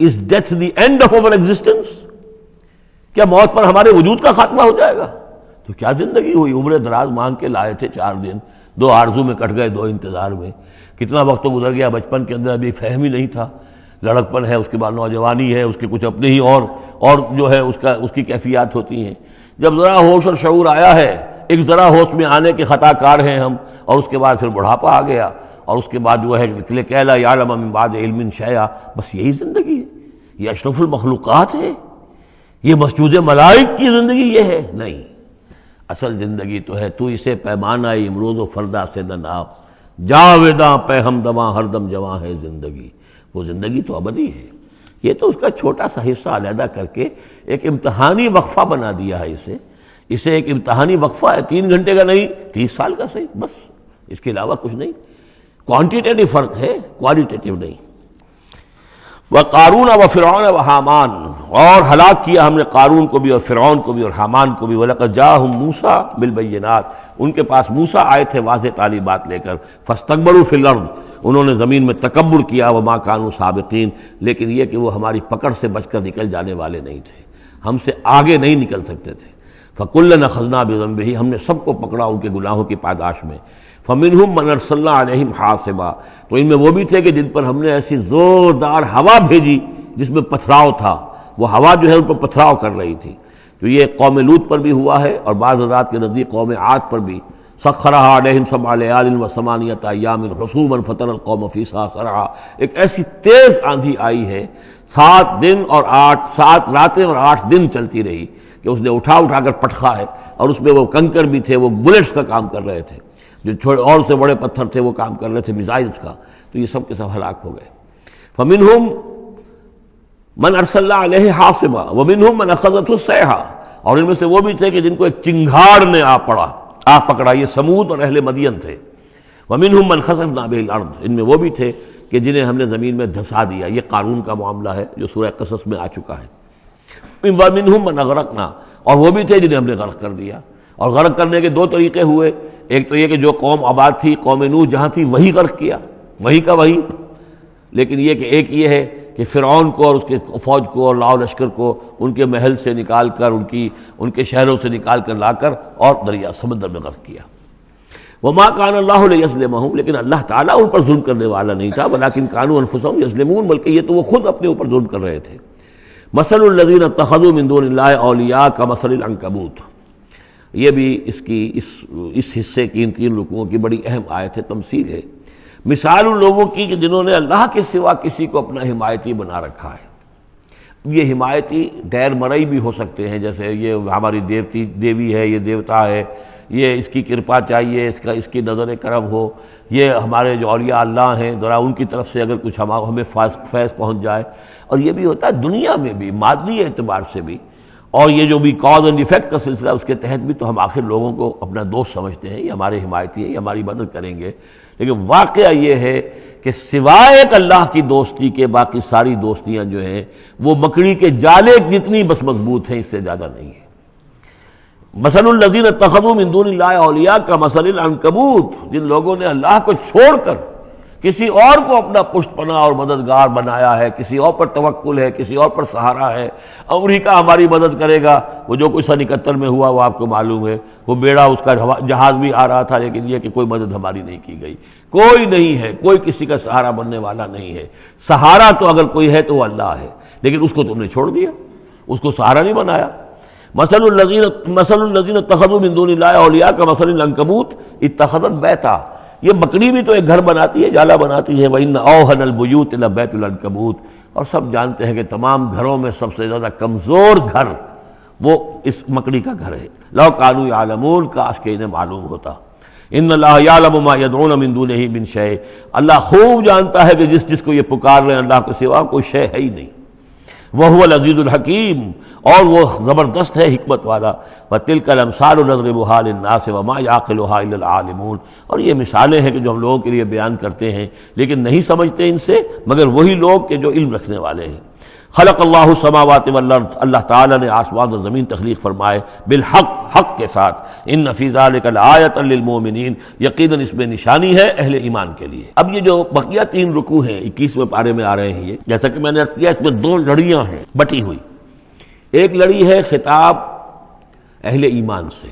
A: is death the end of our existence کیا موت پر ہمارے وجود کا خاتمہ ہو جائے گا؟ تو کیا زندگی ہوئی؟ عمر دراز مانگ کے لائے تھے چار دن۔ دو آرزو میں کٹ گئے، دو انتظار میں۔ کتنا وقت تو گزر گیا بچپن کے اندر، ابھی فہم ہی نہیں تھا۔ لڑکپن ہے، اس کے بعد نوجوانی ہے، اس کے کچھ اپنے ہی اور اور جو ہے، اس کا، اس کی کیفیات ہوتی ہیں۔ جب ذرا ہوش اور شعور آیا ہے، ایک ذرا ہوش میں آنے کے خطا کار ہیں ہم، اور اس کے بعد پھر بڑھاپا آ گیا۔ اور اس کے بعد جو ہے کہلا یعلم من بعد علم شیا بس یہی زندگی ہے۔ یہ اشرف المخلوقات ہے؟ یہ مسجود ملائک کی زندگی یہ ہے؟ نہیں۔ اصل زندگی تو ہے، تو اسے پیمانہ امروز و فردا سے نہ ناپ۔ جاویداں پہ ہم دواں ہر دم جواں ہے زندگی۔ وہ زندگی تو ابدی ہے۔ یہ تو اس کا چھوٹا سا حصہ علیحدہ کر کے ایک امتحانی وقفہ بنا دیا ہے اسے۔ اسے ایک امتحانی وقفہ ہے، تین گھنٹے کا نہیں، تیس سال کا صحیح، بس۔ اس کے علاوہ کچھ نہیں۔ کوانٹیٹیو فرق ہے، کوالٹیٹیو نہیں۔ وہ قارون و فرعون و حامان۔ اور ہلاک کیا ہم نے قارون کو بھی اور فرعون کو بھی اور حامان کو بھی۔ وَلَقَدْ جَاهُمْ مُوسَى بِالْبَيِّنَاتِ۔ ان کے پاس موسا آئے تھے واضح تعلیمات لے کر۔ فَاسْتَقْبَرُوا فِي الْأَرْضِ۔ انہوں نے زمین میں تکبر کیا۔ وہ ماں کانو سابقین لیکن یہ کہ وہ ہماری پکڑ سے بچ کر نکل جانے والے نہیں تھے۔ ہم سے آگے نہیں نکل سکتے تھے۔ فکل نہ خزنہ بے ہم نے سب کو پکڑا ان کے گناہوں کی پاداش میں۔ فمن من صلی اللہ علیہ حاصبہ تو ان میں وہ بھی تھے کہ جن پر ہم نے ایسی زوردار ہوا بھیجی جس میں پتھراؤ تھا۔ وہ ہوا جو ہے ان پر پتھراؤ کر رہی تھی۔ تو یہ قوم لوت پر بھی ہوا ہے اور بعض حضرات کے نزدیک قوم عاد پر بھی۔ سخرہ علیہم سب علیہ سمانیت ایام رسوم فتن القوم فیسا سرا ایک ایسی تیز آندھی آئی ہے۔ سات دن اور آٹھ سات راتیں اور آٹھ دن چلتی رہی کہ اس نے اٹھا اٹھا کر پٹخا ہے اور اس میں وہ کنکر بھی تھے، وہ بلٹس کا کام کر رہے تھے۔ جو چھوڑے اور سے بڑے پتھر تھے وہ کام کر رہے تھے میزائلس کا، تو یہ سب کے سب ہلاک ہو گئے۔ فمن ہم من ارس اللہ علیہ حافظہ ومن ہم من اخذت السیحہ اور ان میں سے وہ بھی تھے کہ جن کو ایک چنگھاڑ نے آ پڑا، آ پکڑا۔ یہ سمود اور اہل مدین تھے۔ ومن ہم من خصف ناب الارض ان میں وہ بھی تھے کہ جنہیں ہم نے زمین میں دھسا دیا۔ یہ قانون کا معاملہ ہے جو سورہ قصص میں آ چکا ہے۔ ومن ہم من اغرقنا اور وہ بھی تھے جنہیں ہم نے غرق کر دیا۔ اور غرق کرنے کے دو طریقے ہوئے۔ ایک تو یہ کہ جو قوم آباد تھی، قوم نو جہاں تھی، وہی غرق کیا، وہی کا وہی۔ لیکن یہ کہ ایک یہ ہے کہ فرعون کو اور اس کے فوج کو اور لاؤ لشکر کو ان کے محل سے نکال کر، ان کی، ان کے شہروں سے نکال کر لا کر اور دریا، سمندر میں غرق کیا۔ وہ ماں کان اللہ علیہ یسلم لیکن اللہ تعالیٰ ان پر ظلم کرنے والا نہیں تھا بلاکن قانو انفسم یسلمون بلکہ یہ تو وہ خود اپنے اوپر ظلم کر رہے تھے۔ مسل الزین تخذ مندون اللہ اولیاء کا مسل العنکبوت یہ بھی اس کی اس اس حصے کی ان تین رکوعوں کی بڑی اہم آیت ہے تمثیل ہے۔ مثال ان لوگوں کی کہ جنہوں نے اللہ کے سوا کسی کو اپنا حمایتی بنا رکھا ہے۔ یہ حمایتی غیر مرئی بھی ہو سکتے ہیں، جیسے یہ ہماری دیوتی، دیوی ہے، یہ دیوتا ہے، یہ اس کی کرپا چاہیے، اس کا، اس کی نظر کرم ہو۔ یہ ہمارے جو اولیاء اللہ ہیں، ذرا ان کی طرف سے اگر کچھ ہمیں فیض پہنچ جائے۔ اور یہ بھی ہوتا ہے دنیا میں بھی، مادی اعتبار سے بھی۔ اور یہ جو بھی کاز اینڈ افیکٹ کا سلسلہ اس کے تحت بھی تو ہم آخر لوگوں کو اپنا دوست سمجھتے ہیں، یہ ہمارے حمایتی ہیں، یہ ہماری مدد کریں گے۔ لیکن واقعہ یہ ہے کہ سوائے ایک اللہ کی دوستی کے، باقی ساری دوستیاں جو ہیں، وہ مکڑی کے جالے جتنی بس مضبوط ہیں، اس سے زیادہ نہیں ہے مسل النظین تخم دون اللہ اولیاء کا مسل العنکبوت، جن لوگوں نے اللہ کو چھوڑ کر کسی اور کو اپنا پشت پناہ اور مددگار بنایا ہے، کسی اور پر توکل ہے، کسی اور پر سہارا ہے امریکہ ہماری مدد کرے گا۔ وہ جو کچھ سن اکہتر میں ہوا، وہ آپ کو معلوم ہے۔ وہ بیڑا اس کا جہاز بھی آ رہا تھا، لیکن یہ کہ کوئی مدد ہماری نہیں کی گئی۔ کوئی نہیں ہے، کوئی کسی کا سہارا بننے والا نہیں ہے۔ سہارا تو اگر کوئی ہے تو وہ اللہ ہے، لیکن اس کو تم نے چھوڑ دیا۔ اس کو سہارا نہیں بنایا۔ مسل النظین مسل النظین تخب دون اللہ اولیاء کا مسل العنکبوت اتخذت بیتا۔ یہ بکری بھی تو ایک گھر بناتی ہے، جالا بناتی ہے۔ وَإِنَّ أَوْهَنَ الْبُيُوتِ لَبَيْتُ الْعَنْكَبُوتِ اور سب جانتے ہیں کہ تمام گھروں میں سب سے زیادہ کمزور گھر وہ اس مکڑی کا گھر ہے۔ لو کانو یعلمون کاش کے انہیں معلوم ہوتا۔ ان اللہ یعلم ما یدعون من دونہ من شے اللہ خوب جانتا ہے کہ جس جس کو یہ پکار رہے ہیں، اللہ کے سوا کوئی شے ہے ہی نہیں۔ وہ العزیز الحکیم، اور وہ زبردست ہے حکمت والا۔ و تل کل امسال النظر بحال الناس وما یاقل العالمون۔ اور یہ مثالیں ہیں کہ جو ہم لوگوں کے لیے بیان کرتے ہیں، لیکن نہیں سمجھتے ان سے، مگر وہی لوگ کہ جو علم رکھنے والے ہیں۔ خلق اللہ سماوات والارض، اللہ تعالیٰ نے آسمان اور زمین تخلیق فرمائے بالحق، حق کے ساتھ۔ ان نفیزہ آیت للمومنین یقیناً اس میں نشانی ہے اہل ایمان کے لیے۔ اب یہ جو بقیہ تین رکو ہیں، اکیسویں پارے میں آ رہے ہیں یہ، جیسا کہ میں نے کیا، اس میں دو لڑیاں ہیں بٹی ہوئی۔ ایک لڑی ہے خطاب اہل ایمان سے۔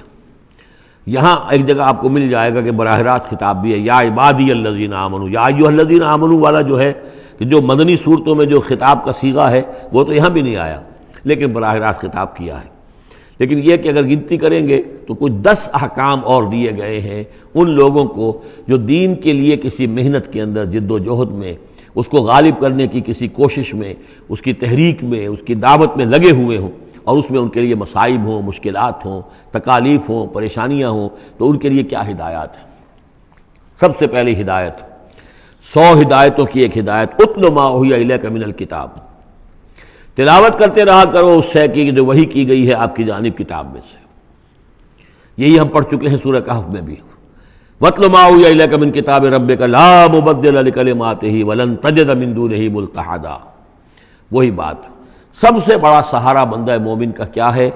A: یہاں ایک جگہ آپ کو مل جائے گا کہ براہ راست خطاب بھی ہے، یا عبادی الزین آمن یا الزین آمن والا جو ہے کہ جو مدنی صورتوں میں جو خطاب کا سیگا ہے، وہ تو یہاں بھی نہیں آیا، لیکن براہ راست خطاب کیا ہے۔ لیکن یہ کہ اگر گنتی کریں گے، تو کچھ دس احکام اور دیے گئے ہیں۔ ان لوگوں کو جو دین کے لیے کسی محنت کے اندر جد و جہد میں، اس کو غالب کرنے کی کسی کوشش میں، اس کی تحریک میں، اس کی دعوت میں لگے ہوئے ہوں اور اس میں ان کے لیے مصائب ہوں، مشکلات ہوں، تکالیف ہوں، پریشانیاں ہوں، تو ان کے لیے کیا ہدایات ہیں؟ سب سے پہلی ہدایت سو ہدایتوں کی ایک ہدایت اتل ما ہوئی من الکتاب۔ تلاوت کرتے رہا کرو، اس شے کی جو وہی کی گئی ہے آپ کی جانب کتاب میں سے۔ یہی ہم پڑھ چکے ہیں سورہ کہف میں بھی۔ وطل ما ہوئی من کتاب رب کا لا مبدل لکلمات ہی ولن تجد من دونه ملتحدا۔ وہی بات۔ سب سے بڑا سہارا بندہ مومن کا کیا ہے؟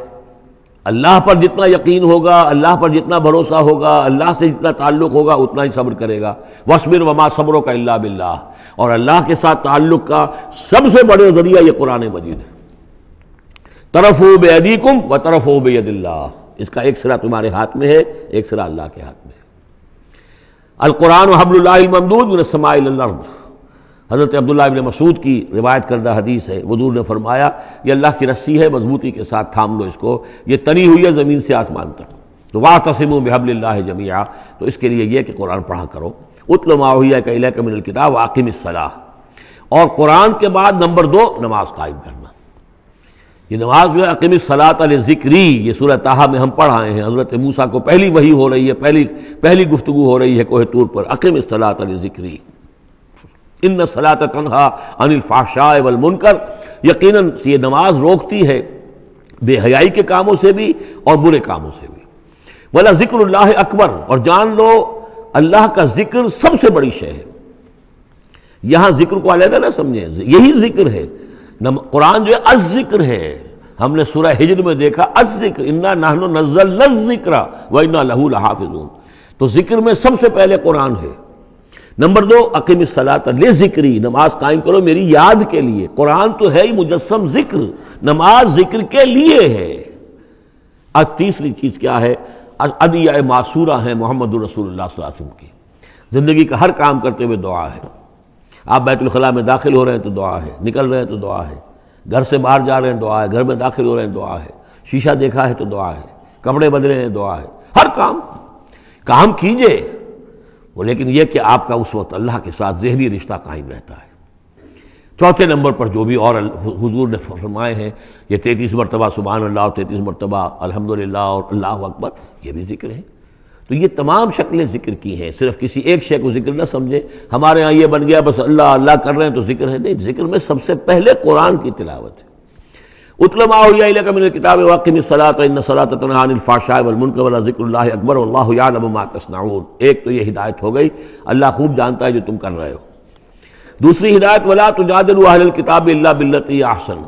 A: اللہ پر جتنا یقین ہوگا، اللہ پر جتنا بھروسہ ہوگا، اللہ سے جتنا تعلق ہوگا، اتنا ہی صبر کرے گا۔ وسمر وما صبروں کا اللہ باللہ اور اللہ کے ساتھ تعلق کا سب سے بڑے ذریعہ یہ قرآن مجید ہے۔ طرف ہو بے ادیکم و طرف ہو بے اللہ اس کا ایک سرا تمہارے ہاتھ میں ہے، ایک سرا اللہ کے ہاتھ میں ہے۔ القرآن و حبل اللہ الممدود من سماعل الارض حضرت عبداللہ ابن مسعود کی روایت کردہ حدیث ہے۔ حضور نے فرمایا، یہ اللہ کی رسی ہے، مضبوطی کے ساتھ تھام لو اس کو۔ یہ تنی ہوئی ہے زمین سے آسمان تک۔ تو واہ تسم و بحب اللہ جمیا تو اس کے لیے یہ کہ قرآن پڑھا کرو۔ اتل ماحیہ کا من الکتاب واقم الصلاح اور قرآن کے بعد نمبر دو، نماز قائم کرنا۔ یہ نماز جو ہے عقیم صلاحت علیہ ذکری یہ سورہ تاہا میں ہم پڑھ آئے ہیں۔ حضرت موسیٰ کو پہلی وہی ہو رہی ہے، پہلی پہلی گفتگو ہو رہی ہے کوہ طور پر۔ عقیم صلاحت علیہ ذکری ان صلاح تنہا ان الفاشاء والمنکر، یقیناً یہ نماز روکتی ہے بے حیائی کے کاموں سے بھی اور برے کاموں سے بھی۔ بولا ذکر اللہ اکبر، اور جان لو، اللہ کا ذکر سب سے بڑی شے ہے۔ یہاں ذکر کو علیحدہ نہ سمجھیں، یہی ذکر ہے۔ قرآن جو ہے از ذکر ہے۔ ہم نے سورہ ہجر میں دیکھا از ذکر انا نحن نزل ذکر و انا لہو لحافظون۔ تو ذکر میں سب سے پہلے قرآن ہے۔ نمبر دو عقیم صلاح لے ذکری، نماز قائم کرو میری یاد کے لیے۔ قرآن تو ہے ہی مجسم ذکر، نماز ذکر کے لیے ہے۔ اب تیسری چیز کیا ہے؟ ادیہ معصورہ ہیں محمد الرسول اللہ صلی اللہ علیہ وسلم کی زندگی کا ہر کام کرتے ہوئے دعا ہے۔ آپ بیت الخلاء میں داخل ہو رہے ہیں تو دعا ہے۔ نکل رہے ہیں تو دعا ہے۔ گھر سے باہر جا رہے ہیں دعا ہے۔ گھر میں داخل ہو رہے ہیں دعا ہے۔ شیشہ دیکھا ہے تو دعا ہے۔ کپڑے بدلے ہیں دعا ہے۔ ہر کام۔ کام کیجیے۔ وہ لیکن یہ کہ آپ کا اس وقت اللہ کے ساتھ ذہنی رشتہ قائم رہتا ہے۔ چوتھے نمبر پر جو بھی اور حضور نے فرمائے ہیں، یہ تینتیس مرتبہ سبحان اللہ اور تینتیس مرتبہ الحمد اور اللہ اکبر، یہ بھی ذکر ہے۔ تو یہ تمام شکلیں ذکر کی ہیں، صرف کسی ایک شے کو ذکر نہ سمجھے۔ ہمارے ہاں یہ بن گیا، بس اللہ اللہ کر رہے ہیں تو ذکر ہے۔ نہیں، ذکر میں سب سے پہلے قرآن کی تلاوت ہے۔ اتلما من کتاب واقعی صلاۃ ان صلاۃ تنہا عن الفحشاء والمنکر ولا ذکر اللہ اکبر واللہ یعلم ما تصنعون ایک تو یہ ہدایت ہو گئی اللہ خوب جانتا ہے جو تم کر رہے ہو دوسری ہدایت ولا تجادلوا اهل الكتاب الا بالتي احسن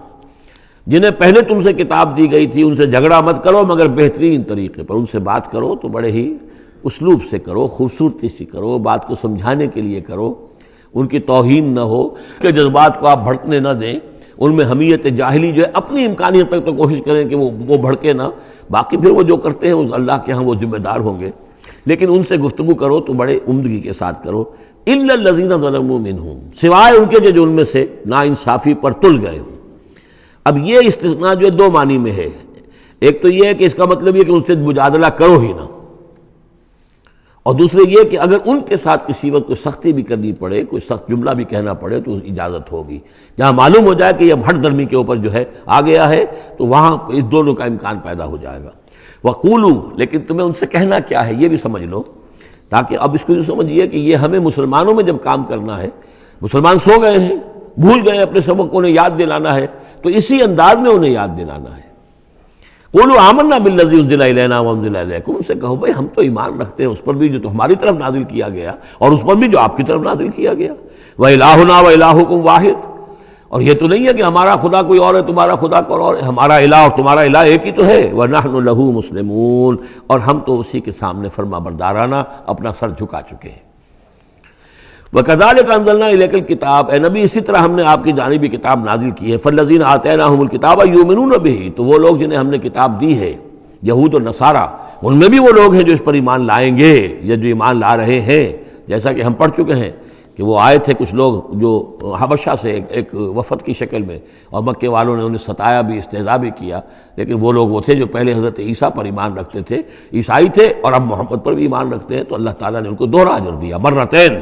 A: جنہیں پہلے تم سے کتاب دی گئی تھی ان سے جھگڑا مت کرو مگر بہترین طریقے پر ان سے بات کرو تو بڑے ہی اسلوب سے کرو خوبصورتی سے کرو بات کو سمجھانے کے لیے کرو ان کی توہین نہ ہو کہ جذبات کو آپ بھڑکنے نہ دیں ان میں حمیت جاہلی جو ہے اپنی امکانیت تک تو کوشش کریں کہ وہ وہ بھڑکے نہ۔ باقی پھر وہ جو کرتے ہیں اللہ کے ہاں وہ ذمہ دار ہوں گے۔ لیکن ان سے گفتگو کرو، تو بڑے عمدگی کے ساتھ کرو۔ الزین ظلم ہوں سوائے ان کے جو ان میں سے نا انصافی پر تل گئے ہوں۔ اب یہ استثناء جو ہے دو معنی میں ہے۔ ایک تو یہ ہے کہ اس کا مطلب یہ کہ ان سے مجادلہ کرو ہی نہ۔ اور دوسرے یہ کہ اگر ان کے ساتھ کسی وقت کوئی سختی بھی کرنی پڑے، کوئی سخت جملہ بھی کہنا پڑے، تو اجازت ہوگی۔ جہاں معلوم ہو جائے کہ یہ ہٹ درمی کے اوپر جو ہے آ گیا ہے، تو وہاں اس دونوں کا امکان پیدا ہو جائے گا۔ وہ لیکن تمہیں ان سے کہنا کیا ہے؟ یہ بھی سمجھ لو، تاکہ اب اس کو یہ سمجھیے کہ یہ ہمیں مسلمانوں میں جب کام کرنا ہے، مسلمان سو گئے ہیں، بھول گئے اپنے سبق کو انہیں یاد دلانا ہے، تو اسی انداز میں انہیں یاد دلانا ہے۔ بولو آمن نہ بل ان سے کہو بھائی ہم تو ایمان رکھتے ہیں، اس پر بھی جو تو ہماری طرف نازل کیا گیا اور اس پر بھی جو آپ کی طرف نازل کیا گیا۔ وہ الہ و الہ واحد۔ اور یہ تو نہیں ہے کہ ہمارا خدا کوئی اور ہے، تمہارا خدا کوئی اور ہے، ہمارا الہ اور تمہارا الہ ایک ہی تو ہے۔ وہ لہو مسلمون۔ اور ہم تو اسی کے سامنے فرما بردارانہ اپنا سر جھکا چکے ہیں۔ وہ کزال کا انزلنا کتاب اے نبی، اسی طرح ہم نے آپ کی جانبی کتاب نازل کی ہے۔ فلزین آتے نا الکتاب یومنون بھی تو وہ لوگ جنہیں ہم نے کتاب دی ہے، یہود و نصارہ، ان میں بھی وہ لوگ ہیں جو اس پر ایمان لائیں گے، یا جو ایمان لا رہے ہیں۔ جیسا کہ ہم پڑھ چکے ہیں کہ وہ آئے تھے کچھ لوگ جو حبشہ سے ایک وفد کی شکل میں، اور مکے والوں نے انہیں ستایا بھی استحضا بھی کیا۔ لیکن وہ لوگ وہ تھے جو پہلے حضرت عیسیٰ پر ایمان رکھتے تھے۔ عیسائی تھے اور اب محمد پر بھی ایمان رکھتے ہیں۔ تو اللہ تعالیٰ نے ان کو دوہرا اجر دیا۔ مرتین۔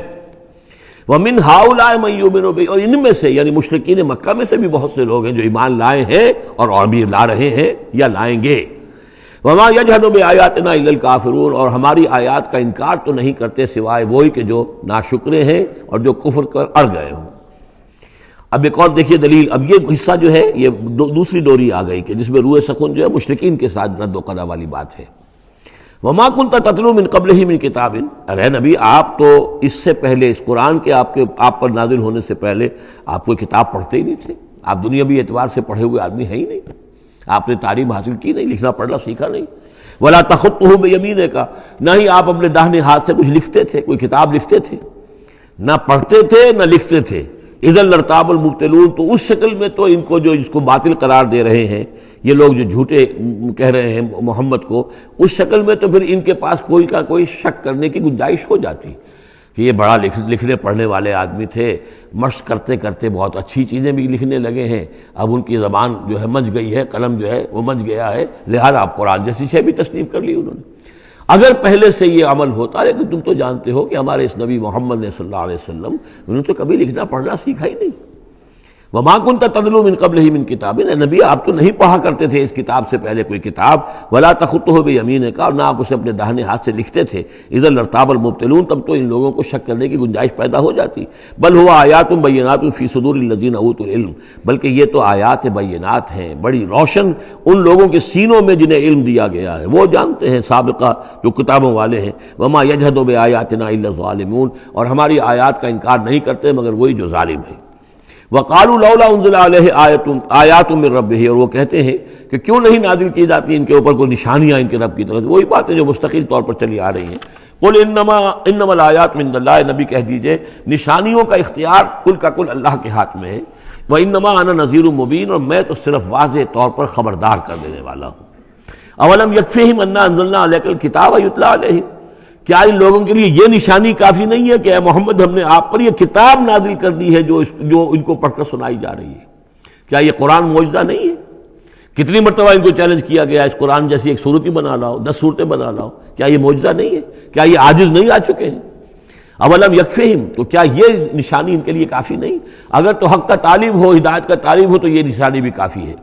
A: وہ من ہاؤ لائے اور ان میں سے یعنی مشرقین مکہ میں سے بھی بہت سے لوگ ہیں جو ایمان لائے ہیں اور اور بھی لا رہے ہیں یا لائیں گے۔ وما یجہد بے آیات نا کافرون اور ہماری آیات کا انکار تو نہیں کرتے سوائے وہی کہ جو ناشکرے ہیں اور جو کفر کر اڑ گئے ہوں۔ اب ایک اور دیکھیے دلیل، اب یہ حصہ جو ہے، یہ دوسری ڈوری آ گئی کہ جس میں روئے سکون جو ہے مشرقین کے ساتھ رد و قدا والی بات ہے۔ وما کن تتلو من قبل ہی من کتاب ارے نبی، آپ تو اس سے پہلے، اس قرآن کے آپ کے، آپ پر نازل ہونے سے پہلے آپ کوئی کتاب پڑھتے ہی نہیں تھے۔ آپ دنیا بھی اعتبار سے پڑھے ہوئے آدمی ہیں ہی نہیں۔ آپ نے تعلیم حاصل کی نہیں، لکھنا، پڑھنا سیکھا نہیں۔ ولا تخت ہو بے یمین کا نہ ہی آپ اپنے داہنے ہاتھ سے کچھ لکھتے تھے، کوئی کتاب لکھتے تھے۔ نہ پڑھتے تھے، نہ لکھتے تھے۔ ادھر لرتاب المبتلون۔ تو اس شکل میں تو ان کو جو اس کو باطل قرار دے رہے ہیں یہ لوگ جو جھوٹے کہہ رہے ہیں محمد کو، اس شکل میں تو پھر ان کے پاس کوئی کا کوئی شک کرنے کی گنجائش ہو جاتی۔ کہ یہ بڑا لکھنے پڑھنے والے آدمی تھے، مشق کرتے کرتے بہت اچھی چیزیں بھی لکھنے لگے ہیں۔ اب ان کی زبان جو ہے مچ گئی ہے، قلم جو ہے وہ مچ گیا ہے۔ لہذا آپ قرآن جیسی شے بھی تصنیف کر لی انہوں نے۔ اگر پہلے سے یہ عمل ہوتا، لیکن تم تو جانتے ہو کہ ہمارے اس نبی محمد نے صلی اللہ علیہ وسلم، انہوں نے تو کبھی لکھنا پڑھنا سیکھا ہی نہیں۔ وما کن تدلو من قبل ہی من کتاب نبی، آپ تو نہیں پڑھا کرتے تھے اس کتاب سے پہلے کوئی کتاب۔ ولا تخت ہو بھی امین کا اور نہ آپ اسے اپنے دہنے ہاتھ سے لکھتے تھے۔ ادھر لرتاب المبتلون۔ تب تو ان لوگوں کو شک کرنے کی گنجائش پیدا ہو جاتی۔ بل ہوا آیات بینات فی صدور الزین اوت العلم۔ بلکہ یہ تو آیات بینات ہیں۔ بڑی روشن ان لوگوں کے سینوں میں جنہیں علم دیا گیا ہے۔ وہ جانتے ہیں، سابقہ جو کتابوں والے ہیں۔ وما یجہد و بے آیات نا ظالمون اور ہماری آیات کا انکار نہیں کرتے مگر وہی جو ظالم ہے وقال علیہ آیات من رب اور وہ کہتے ہیں کہ کیوں نہیں نازل کی جاتی ان کے اوپر کوئی نشانیاں ان کے رب کی طرف وہی باتیں جو مستقل طور پر چلی آ رہی ہیں۔ قل انما انما الآیات من اللہ نبی کہہ دیجیے، نشانیوں کا اختیار کل کا کل اللہ کے ہاتھ میں ہے۔ وہ انما انا نذیر مبین، اور میں تو صرف واضح طور پر خبردار کر دینے والا ہوں۔ اولم یکفیہم انا انزلنا علیک الکتاب یتلا علیہم؟ کیا ان لوگوں کے لیے یہ نشانی کافی نہیں ہے کہ اے محمد ہم نے آپ پر یہ کتاب نازل کر دی ہے جو اس جو ان کو پڑھ کر سنائی جا رہی ہے؟ کیا یہ قرآن معجزہ نہیں ہے؟ کتنی مرتبہ ان کو چیلنج کیا گیا اس قرآن جیسی ایک صورت ہی بنا لاؤ، دس صورتیں بنا لاؤ، کیا یہ معجزہ نہیں ہے؟ کیا یہ عاجز نہیں آ چکے ہیں؟ اولم یکفہم، تو کیا یہ نشانی ان کے لیے کافی نہیں؟ اگر تو حق کا تعلیم ہو، ہدایت کا تعلیم ہو، تو یہ نشانی بھی کافی ہے۔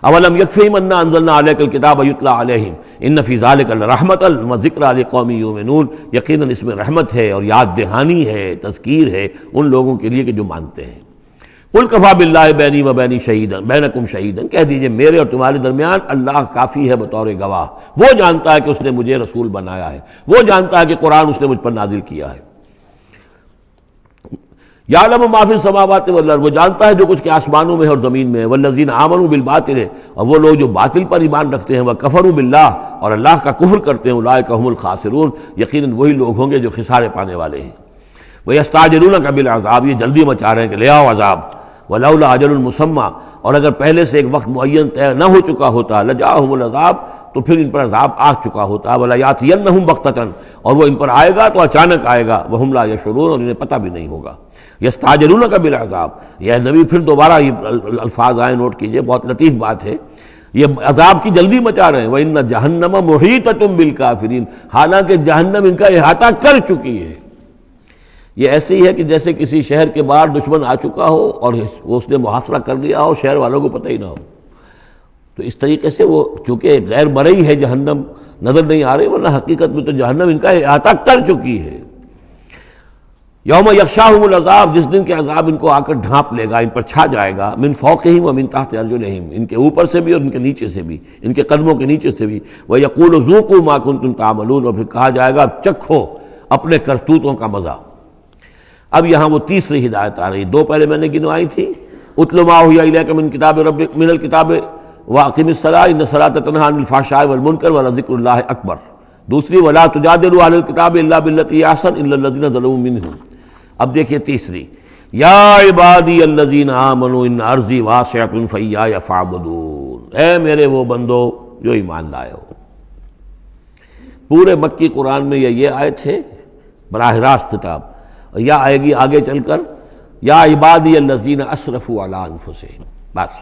A: اولم یکفیم انا انزلنا علیک الکتاب یتلا علیہم ان فی ذالک الرحمت و ذکر علی قومی یومنون یقیناً اس میں رحمت ہے اور یاد دہانی ہے، تذکیر ہے ان لوگوں کے لیے کہ جو مانتے ہیں۔ قل کفا باللہ بینی و بینی شہیدن بینکم شہیدن کہہ دیجیے میرے اور تمہارے درمیان اللہ کافی ہے بطور گواہ۔ وہ جانتا ہے کہ اس نے مجھے رسول بنایا ہے۔ وہ جانتا ہے کہ قرآن اس نے مجھ پر نازل کیا ہے۔ یا علم معافی سماوات وہ جانتا ہے جو کچھ کے آسمانوں میں ہے اور زمین میں ہے، والذین آمنوا بالباطل ہے، اور وہ لوگ جو باطل پر ایمان رکھتے ہیں وہ کفروا باللہ، اور اللہ کا کفر کرتے ہیں اولئک هم الخاسرون، یقیناً وہی لوگ ہوں گے جو خسارے پانے والے ہیں۔ وہ یستعجلون کا بالعذاب، یہ جلدی مچا رہے ہیں کہ لے آؤ عذاب۔ ولولا اجل المسمى اور اگر پہلے سے ایک وقت معین طے نہ ہو چکا ہوتا لجاءهم العذاب، تو پھر ان پر عذاب آ چکا ہوتا۔ ولا یاتینہم بغتۃ اور وہ ان پر آئے گا تو اچانک آئے گا، وہم لا یشعرون، اور انہیں پتہ بھی نہیں ہوگا۔ یستعجلون کا بالعذاب یہ نبی، پھر دوبارہ یہ الفاظ آئے، نوٹ کیجیے، بہت لطیف بات ہے۔ یہ عذاب کی جلدی مچا رہے ہیں۔ وَإِنَّ جَهَنَّمَ مُحِيطَةٌ بِالْكَافِرِينَ۔ حالانکہ جہنم ان کا احاطہ کر چکی ہے۔ یہ ایسے ہی ہے کہ جیسے کسی شہر کے باہر دشمن آ چکا ہو اور اس نے محاصرہ کر لیا ہو، شہر والوں کو پتہ ہی نہ ہو۔ تو اس طریقے سے وہ چونکہ غیر مرئی ہے، جہنم نظر نہیں آ رہی ورنہ حقیقت میں تو جہنم ان کا احاطہ کر چکی ہے۔ یوم یکشاہم العذاب، جس دن کے عذاب ان کو آ کر ڈھانپ لے گا، ان پر چھا جائے گا، من فوقہم و من تحت ارجلہم، ان کے اوپر سے بھی اور ان کے نیچے سے بھی، ان کے قدموں کے نیچے سے بھی۔ وہ یقول ذوقوا ما کنتم تعملون، اور پھر کہا جائے گا، چکھو اپنے کرتوتوں کا مزہ۔ اب یہاں وہ تیسری ہدایت آ رہی، دو پہلے میں نے گنوائی تھی۔ اتل ما ہویا الیک من کتاب رب من الکتاب واقم الصلاۃ، ان الصلاۃ تنہی عن الفحشاء والمنکر ولذکر اللہ اکبر۔ دوسری، ولا تجادلوا علی الکتاب الا بالتي احسن الا الذين ظلموا منهم۔ اب دیکھیے تیسری، یا عبادی الذین آمنوا ان ارضی واسعۃ فیایا فاعبدون اے میرے وہ بندو جو ایمان لائے ہو۔ پورے مکی قرآن میں یہ یہ آئے تھے براہ راست خطاب یا آئے گی آگے چل کر، یا عبادی الذین اسرفوا علی بس۔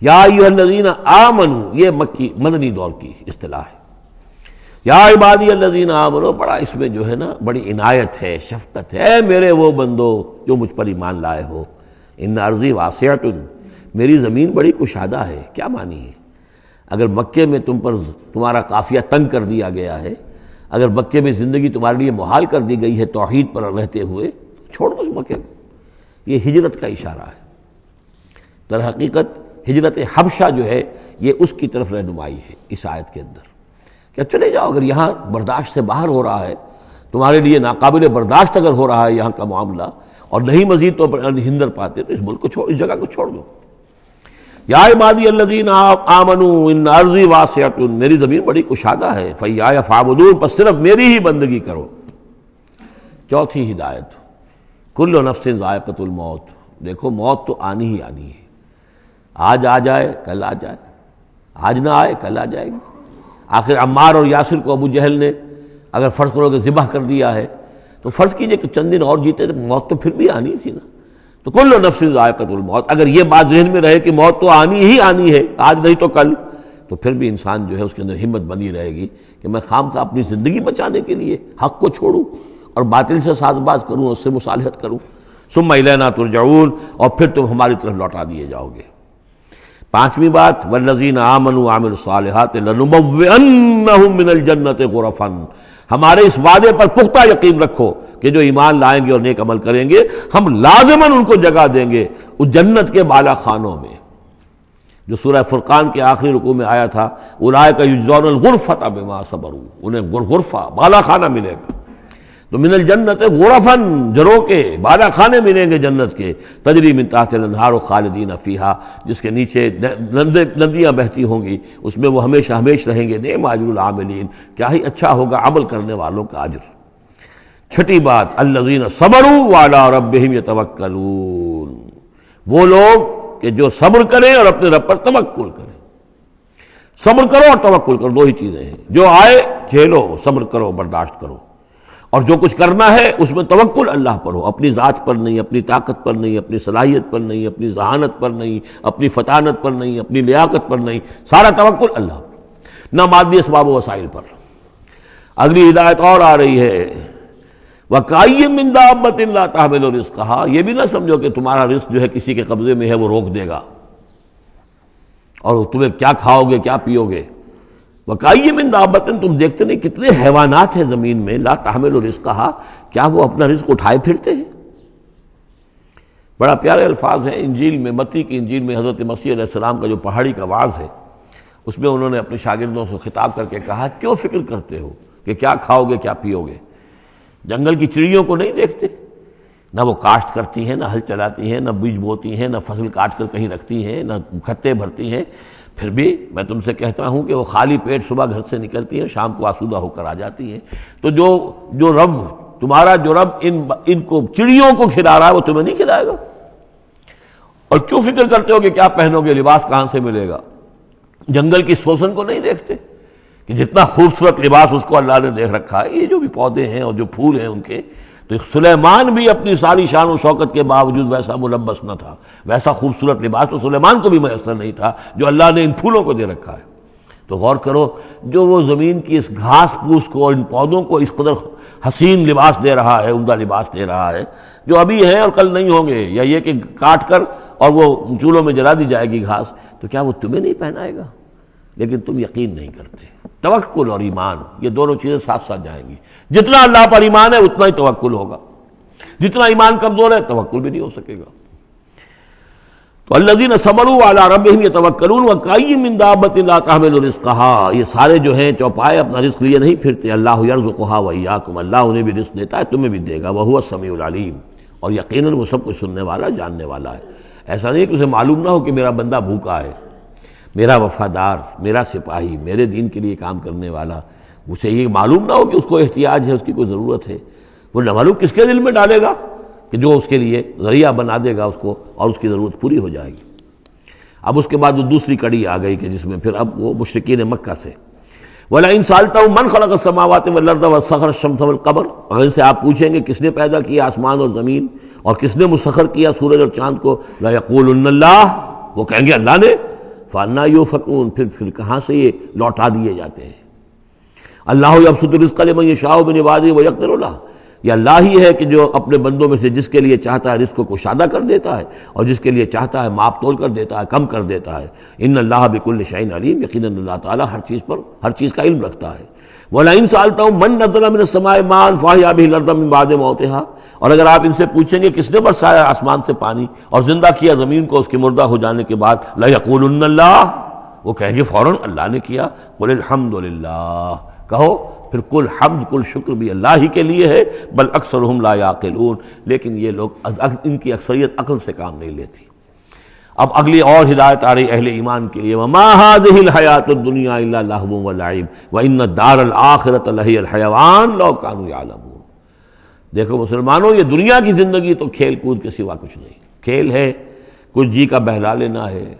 A: یا ایھا الذین آمنوا، یہ مکی مدنی دور کی اصطلاح ہے۔ یا عبادی الذین آمنوا، بڑا اس میں جو ہے نا، بڑی عنایت ہے، شفقت ہے، اے میرے وہ بندو جو مجھ پر ایمان لائے ہو۔ ان عرضی واسعت میری زمین بڑی کشادہ ہے۔ کیا مانی ہے؟ اگر مکے میں تم پر تمہارا قافیہ تنگ کر دیا گیا ہے، اگر مکے میں زندگی تمہارے لیے محال کر دی گئی ہے توحید پر رہتے ہوئے، چھوڑ دو اس مکے میں یہ ہجرت کا اشارہ ہے۔ در حقیقت، ہجرت حبشہ جو ہے، یہ اس کی طرف رہنمائی ہے، اس آیت کے اندر۔ کہ چلے جاؤ اگر یہاں برداشت سے باہر ہو رہا ہے، تمہارے لیے ناقابل برداشت اگر ہو رہا ہے یہاں کا معاملہ، اور نہیں مزید طور پر ہندر پاتے، تو اس ملک کو چھوڑ، اس جگہ کو چھوڑ دو۔ یا عبادی الذین آمنوا ان ارضی واسعت میری زمین بڑی کشادہ ہے فیا فعبدون پس صرف میری ہی بندگی کرو۔ چوتھی ہدایت، کل نفس ذائقت الموت۔ دیکھو، موت تو آنی ہی آنی ہے۔ آج آ جائے، کل آ جائے۔ آج نہ آئے، کل آ جائے گی۔ آخر عمار اور یاسر کو ابو جہل نے اگر فرض کرو کہ ذبح کر دیا ہے، تو فرض کیجیے کہ چند دن اور جیتے تو موت تو پھر بھی آنی تھی نا۔ تو کل نفس ذائقت الموت۔ اگر یہ بات ذہن میں رہے کہ موت تو آنی ہی آنی ہے، آج نہیں تو کل، تو پھر بھی انسان جو ہے اس کے اندر ہمت بنی رہے گی کہ میں خام کا اپنی زندگی بچانے کے لیے حق کو چھوڑوں اور باطل سے ساز باز کروں اس سے مصالحت کروں۔ سم لینا ترجعون اور پھر تم ہماری طرف لوٹا دیے جاؤ گے۔ پانچویں بات والذین آمنوا وعملوا الصالحات لنبوئنہم من الجنت غرفا۔ ہمارے اس وعدے پر پختہ یقین رکھو کہ جو ایمان لائیں گے اور نیک عمل کریں گے، ہم لازماً ان کو جگہ دیں گے اس جنت کے بالا خانوں میں۔ جو سورہ فرقان کے آخری رکوع میں آیا تھا الائے اولئک یجزون الغرفۃ بما صبروا، انہیں غرفہ، بالا خانہ ملے گا۔ تو من الجنت غرفن جروں کے بالا خانے ملیں گے جنت کے۔ تجری من تحت الانہار و خالدین فیہا، جس کے نیچے ندیاں بہتی ہوں گی، اس میں وہ ہمیشہ ہمیش رہیں گے۔ نعم اجر العاملین، کیا ہی اچھا ہوگا عمل کرنے والوں کا اجر۔ چھٹی بات، الذین صبروا وعلی ربہم یتوکلون۔ وہ لوگ کہ جو صبر کریں اور اپنے رب پر توکل کریں۔ صبر کرو اور توکل کرو، دو ہی چیزیں ہیں۔ جو آئے، جھیلو، صبر کرو، برداشت کرو۔ اور جو کچھ کرنا ہے اس میں توکل اللہ پر ہو، اپنی ذات پر نہیں، اپنی طاقت پر نہیں، اپنی صلاحیت پر نہیں، اپنی ذہانت پر نہیں، اپنی فطانت پر نہیں، اپنی لیاقت پر نہیں، سارا توکل اللہ نہ مادی اسباب و وسائل پر۔ اگلی ہدایت اور آ رہی ہے۔ وکائی مندابت اللہ تحمل و رزق کہا یہ بھی نہ سمجھو کہ تمہارا رزق جو ہے کسی کے قبضے میں ہے، وہ روک دے گا۔ اور تمہیں کیا کھاؤ گے، کیا پیو گے؟ وکائی من دابتن تم دیکھتے نہیں کتنے حیوانات ہیں زمین میں، لا تحمل و رزق کہا کیا وہ اپنا رزق اٹھائے پھرتے ہیں؟ بڑا پیارے الفاظ ہیں انجیل میں، متی کی انجیل میں حضرت مسیح علیہ السلام کا جو پہاڑی کا واز ہے، اس میں انہوں نے اپنے شاگردوں سے خطاب کر کے کہا، کیوں فکر کرتے ہو کہ کیا کھاؤ گے، کیا پیو گے؟ جنگل کی چڑیوں کو نہیں دیکھتے؟ نہ وہ کاشت کرتی ہیں، نہ ہل چلاتی ہیں، نہ بیج بوتی ہیں، نہ فصل کاٹ کر کہیں رکھتی ہیں، نہ کھتے بھرتی ہیں۔ پھر بھی میں تم سے کہتا ہوں کہ وہ خالی پیٹ صبح گھر سے نکلتی ہیں، شام کو آسودہ ہو کر آ جاتی ہیں۔ تو جو جو رب، تمہارا جو رب ان ان کو، چڑیوں کو کھلا رہا ہے، وہ تمہیں نہیں کھلائے گا۔ اور کیوں فکر کرتے ہو کہ کیا پہنو گے؟ لباس کہاں سے ملے گا؟ جنگل کی سوسن کو نہیں دیکھتے؟ کہ جتنا خوبصورت لباس اس کو اللہ نے دیکھ رکھا ہے، یہ جو بھی پودے ہیں اور جو پھول ہیں ان کے تو سلیمان بھی اپنی ساری شان و شوکت کے باوجود ویسا ملبس نہ تھا، ویسا خوبصورت لباس تو سلیمان کو بھی میسر نہیں تھا جو اللہ نے ان پھولوں کو دے رکھا ہے۔ تو غور کرو، جو وہ زمین کی اس گھاس پھوس کو ان پودوں کو اس قدر حسین لباس دے رہا ہے، عمدہ لباس دے رہا ہے، جو ابھی ہیں اور کل نہیں ہوں گے، یا یہ کہ کاٹ کر اور وہ چولہوں میں جلا دی جائے گی گھاس، تو کیا وہ تمہیں نہیں پہنائے گا؟ لیکن تم یقین نہیں کرتے۔ توکل اور ایمان، یہ دونوں چیزیں ساتھ ساتھ جائیں گی۔ جتنا اللہ پر ایمان ہے، اتنا ہی توکل ہوگا۔ جتنا ایمان کمزور ہے، توکل بھی نہیں ہو سکے گا۔ تو اللہ صبر والا رب کہا یہ سارے جو ہیں، چوپائے اپنا رزق لیے نہیں پھرتے۔ اللہ یرزقها وإياكم اللہ انہیں بھی رزق دیتا ہے، تمہیں بھی دے گا۔ وہ السمیع العلیم۔ اور یقیناً وہ سب کچھ سننے والا، جاننے والا ہے۔ ایسا نہیں کہ اسے معلوم نہ ہو کہ میرا بندہ بھوکا ہے، میرا وفادار، میرا سپاہی، میرے دین کے لیے کام کرنے والا۔ اسے یہ معلوم نہ ہو کہ اس کو احتیاج ہے، اس کی کوئی ضرورت ہے۔ وہ نہ معلوم کس کے دل میں ڈالے گا کہ جو اس کے لیے ذریعہ بنا دے گا اس کو اور اس کی ضرورت پوری ہو جائے گی۔ اب اس کے بعد وہ دوسری کڑی آ گئی کہ جس میں پھر اب وہ مشرقین مکہ سے۔ بولا ان سالتا ہوں من خلق سماوات سخر شمس القبر اور ان سے آپ پوچھیں گے کس نے پیدا کیا آسمان اور زمین اور کس نے مسخر کیا سورج اور چاند کو؟ لا یقول اللہ، وہ کہیں گے اللہ نے۔ فانا یو فکون پھر پھر کہاں سے یہ لوٹا دیے جاتے ہیں؟ اللہ ابسط رزق لمن یشاء بن عبادی و یقدر اللہ یہ اللہ ہی ہے کہ جو اپنے بندوں میں سے جس کے لیے چاہتا ہے رزق کو شادہ کر دیتا ہے اور جس کے لیے چاہتا ہے ماپ تول کر دیتا ہے، کم کر دیتا ہے۔ ان اللہ بک الشعین علیم، یقیناً اللہ تعالیٰ ہر چیز پر، ہر چیز کا علم رکھتا ہے۔ وہ لائن سالتا ہوں من نظر من سمائے مان فاہیا بھی باد موتحا اور اگر آپ ان سے پوچھیں گے کس نے برسایا آسمان سے پانی اور زندہ کیا زمین کو اس کے مردہ ہو جانے کے بعد لقول اللہ وہ کہیں گے فوراً اللہ نے کیا۔ بولے الحمد للہ کہو، پھر کل حمد، کل شکر بھی اللہ ہی کے لیے ہے، بل اکثر ہم لا یاقلون۔ لیکن یہ لوگ ان کی اکثریت عقل سے کام نہیں لیتی۔ اب اگلی اور ہدایت آ رہی اہل ایمان کے لیے، وما هذه الحیات الدنیا الا لهو ولعب وان الدار الاخرۃ لهي الحيوان لو كانوا يعلمون دیکھو مسلمانوں، یہ دنیا کی زندگی تو کھیل کود کے سوا کچھ نہیں۔ کھیل ہے، کچھ جی کا بہلا لینا ہے۔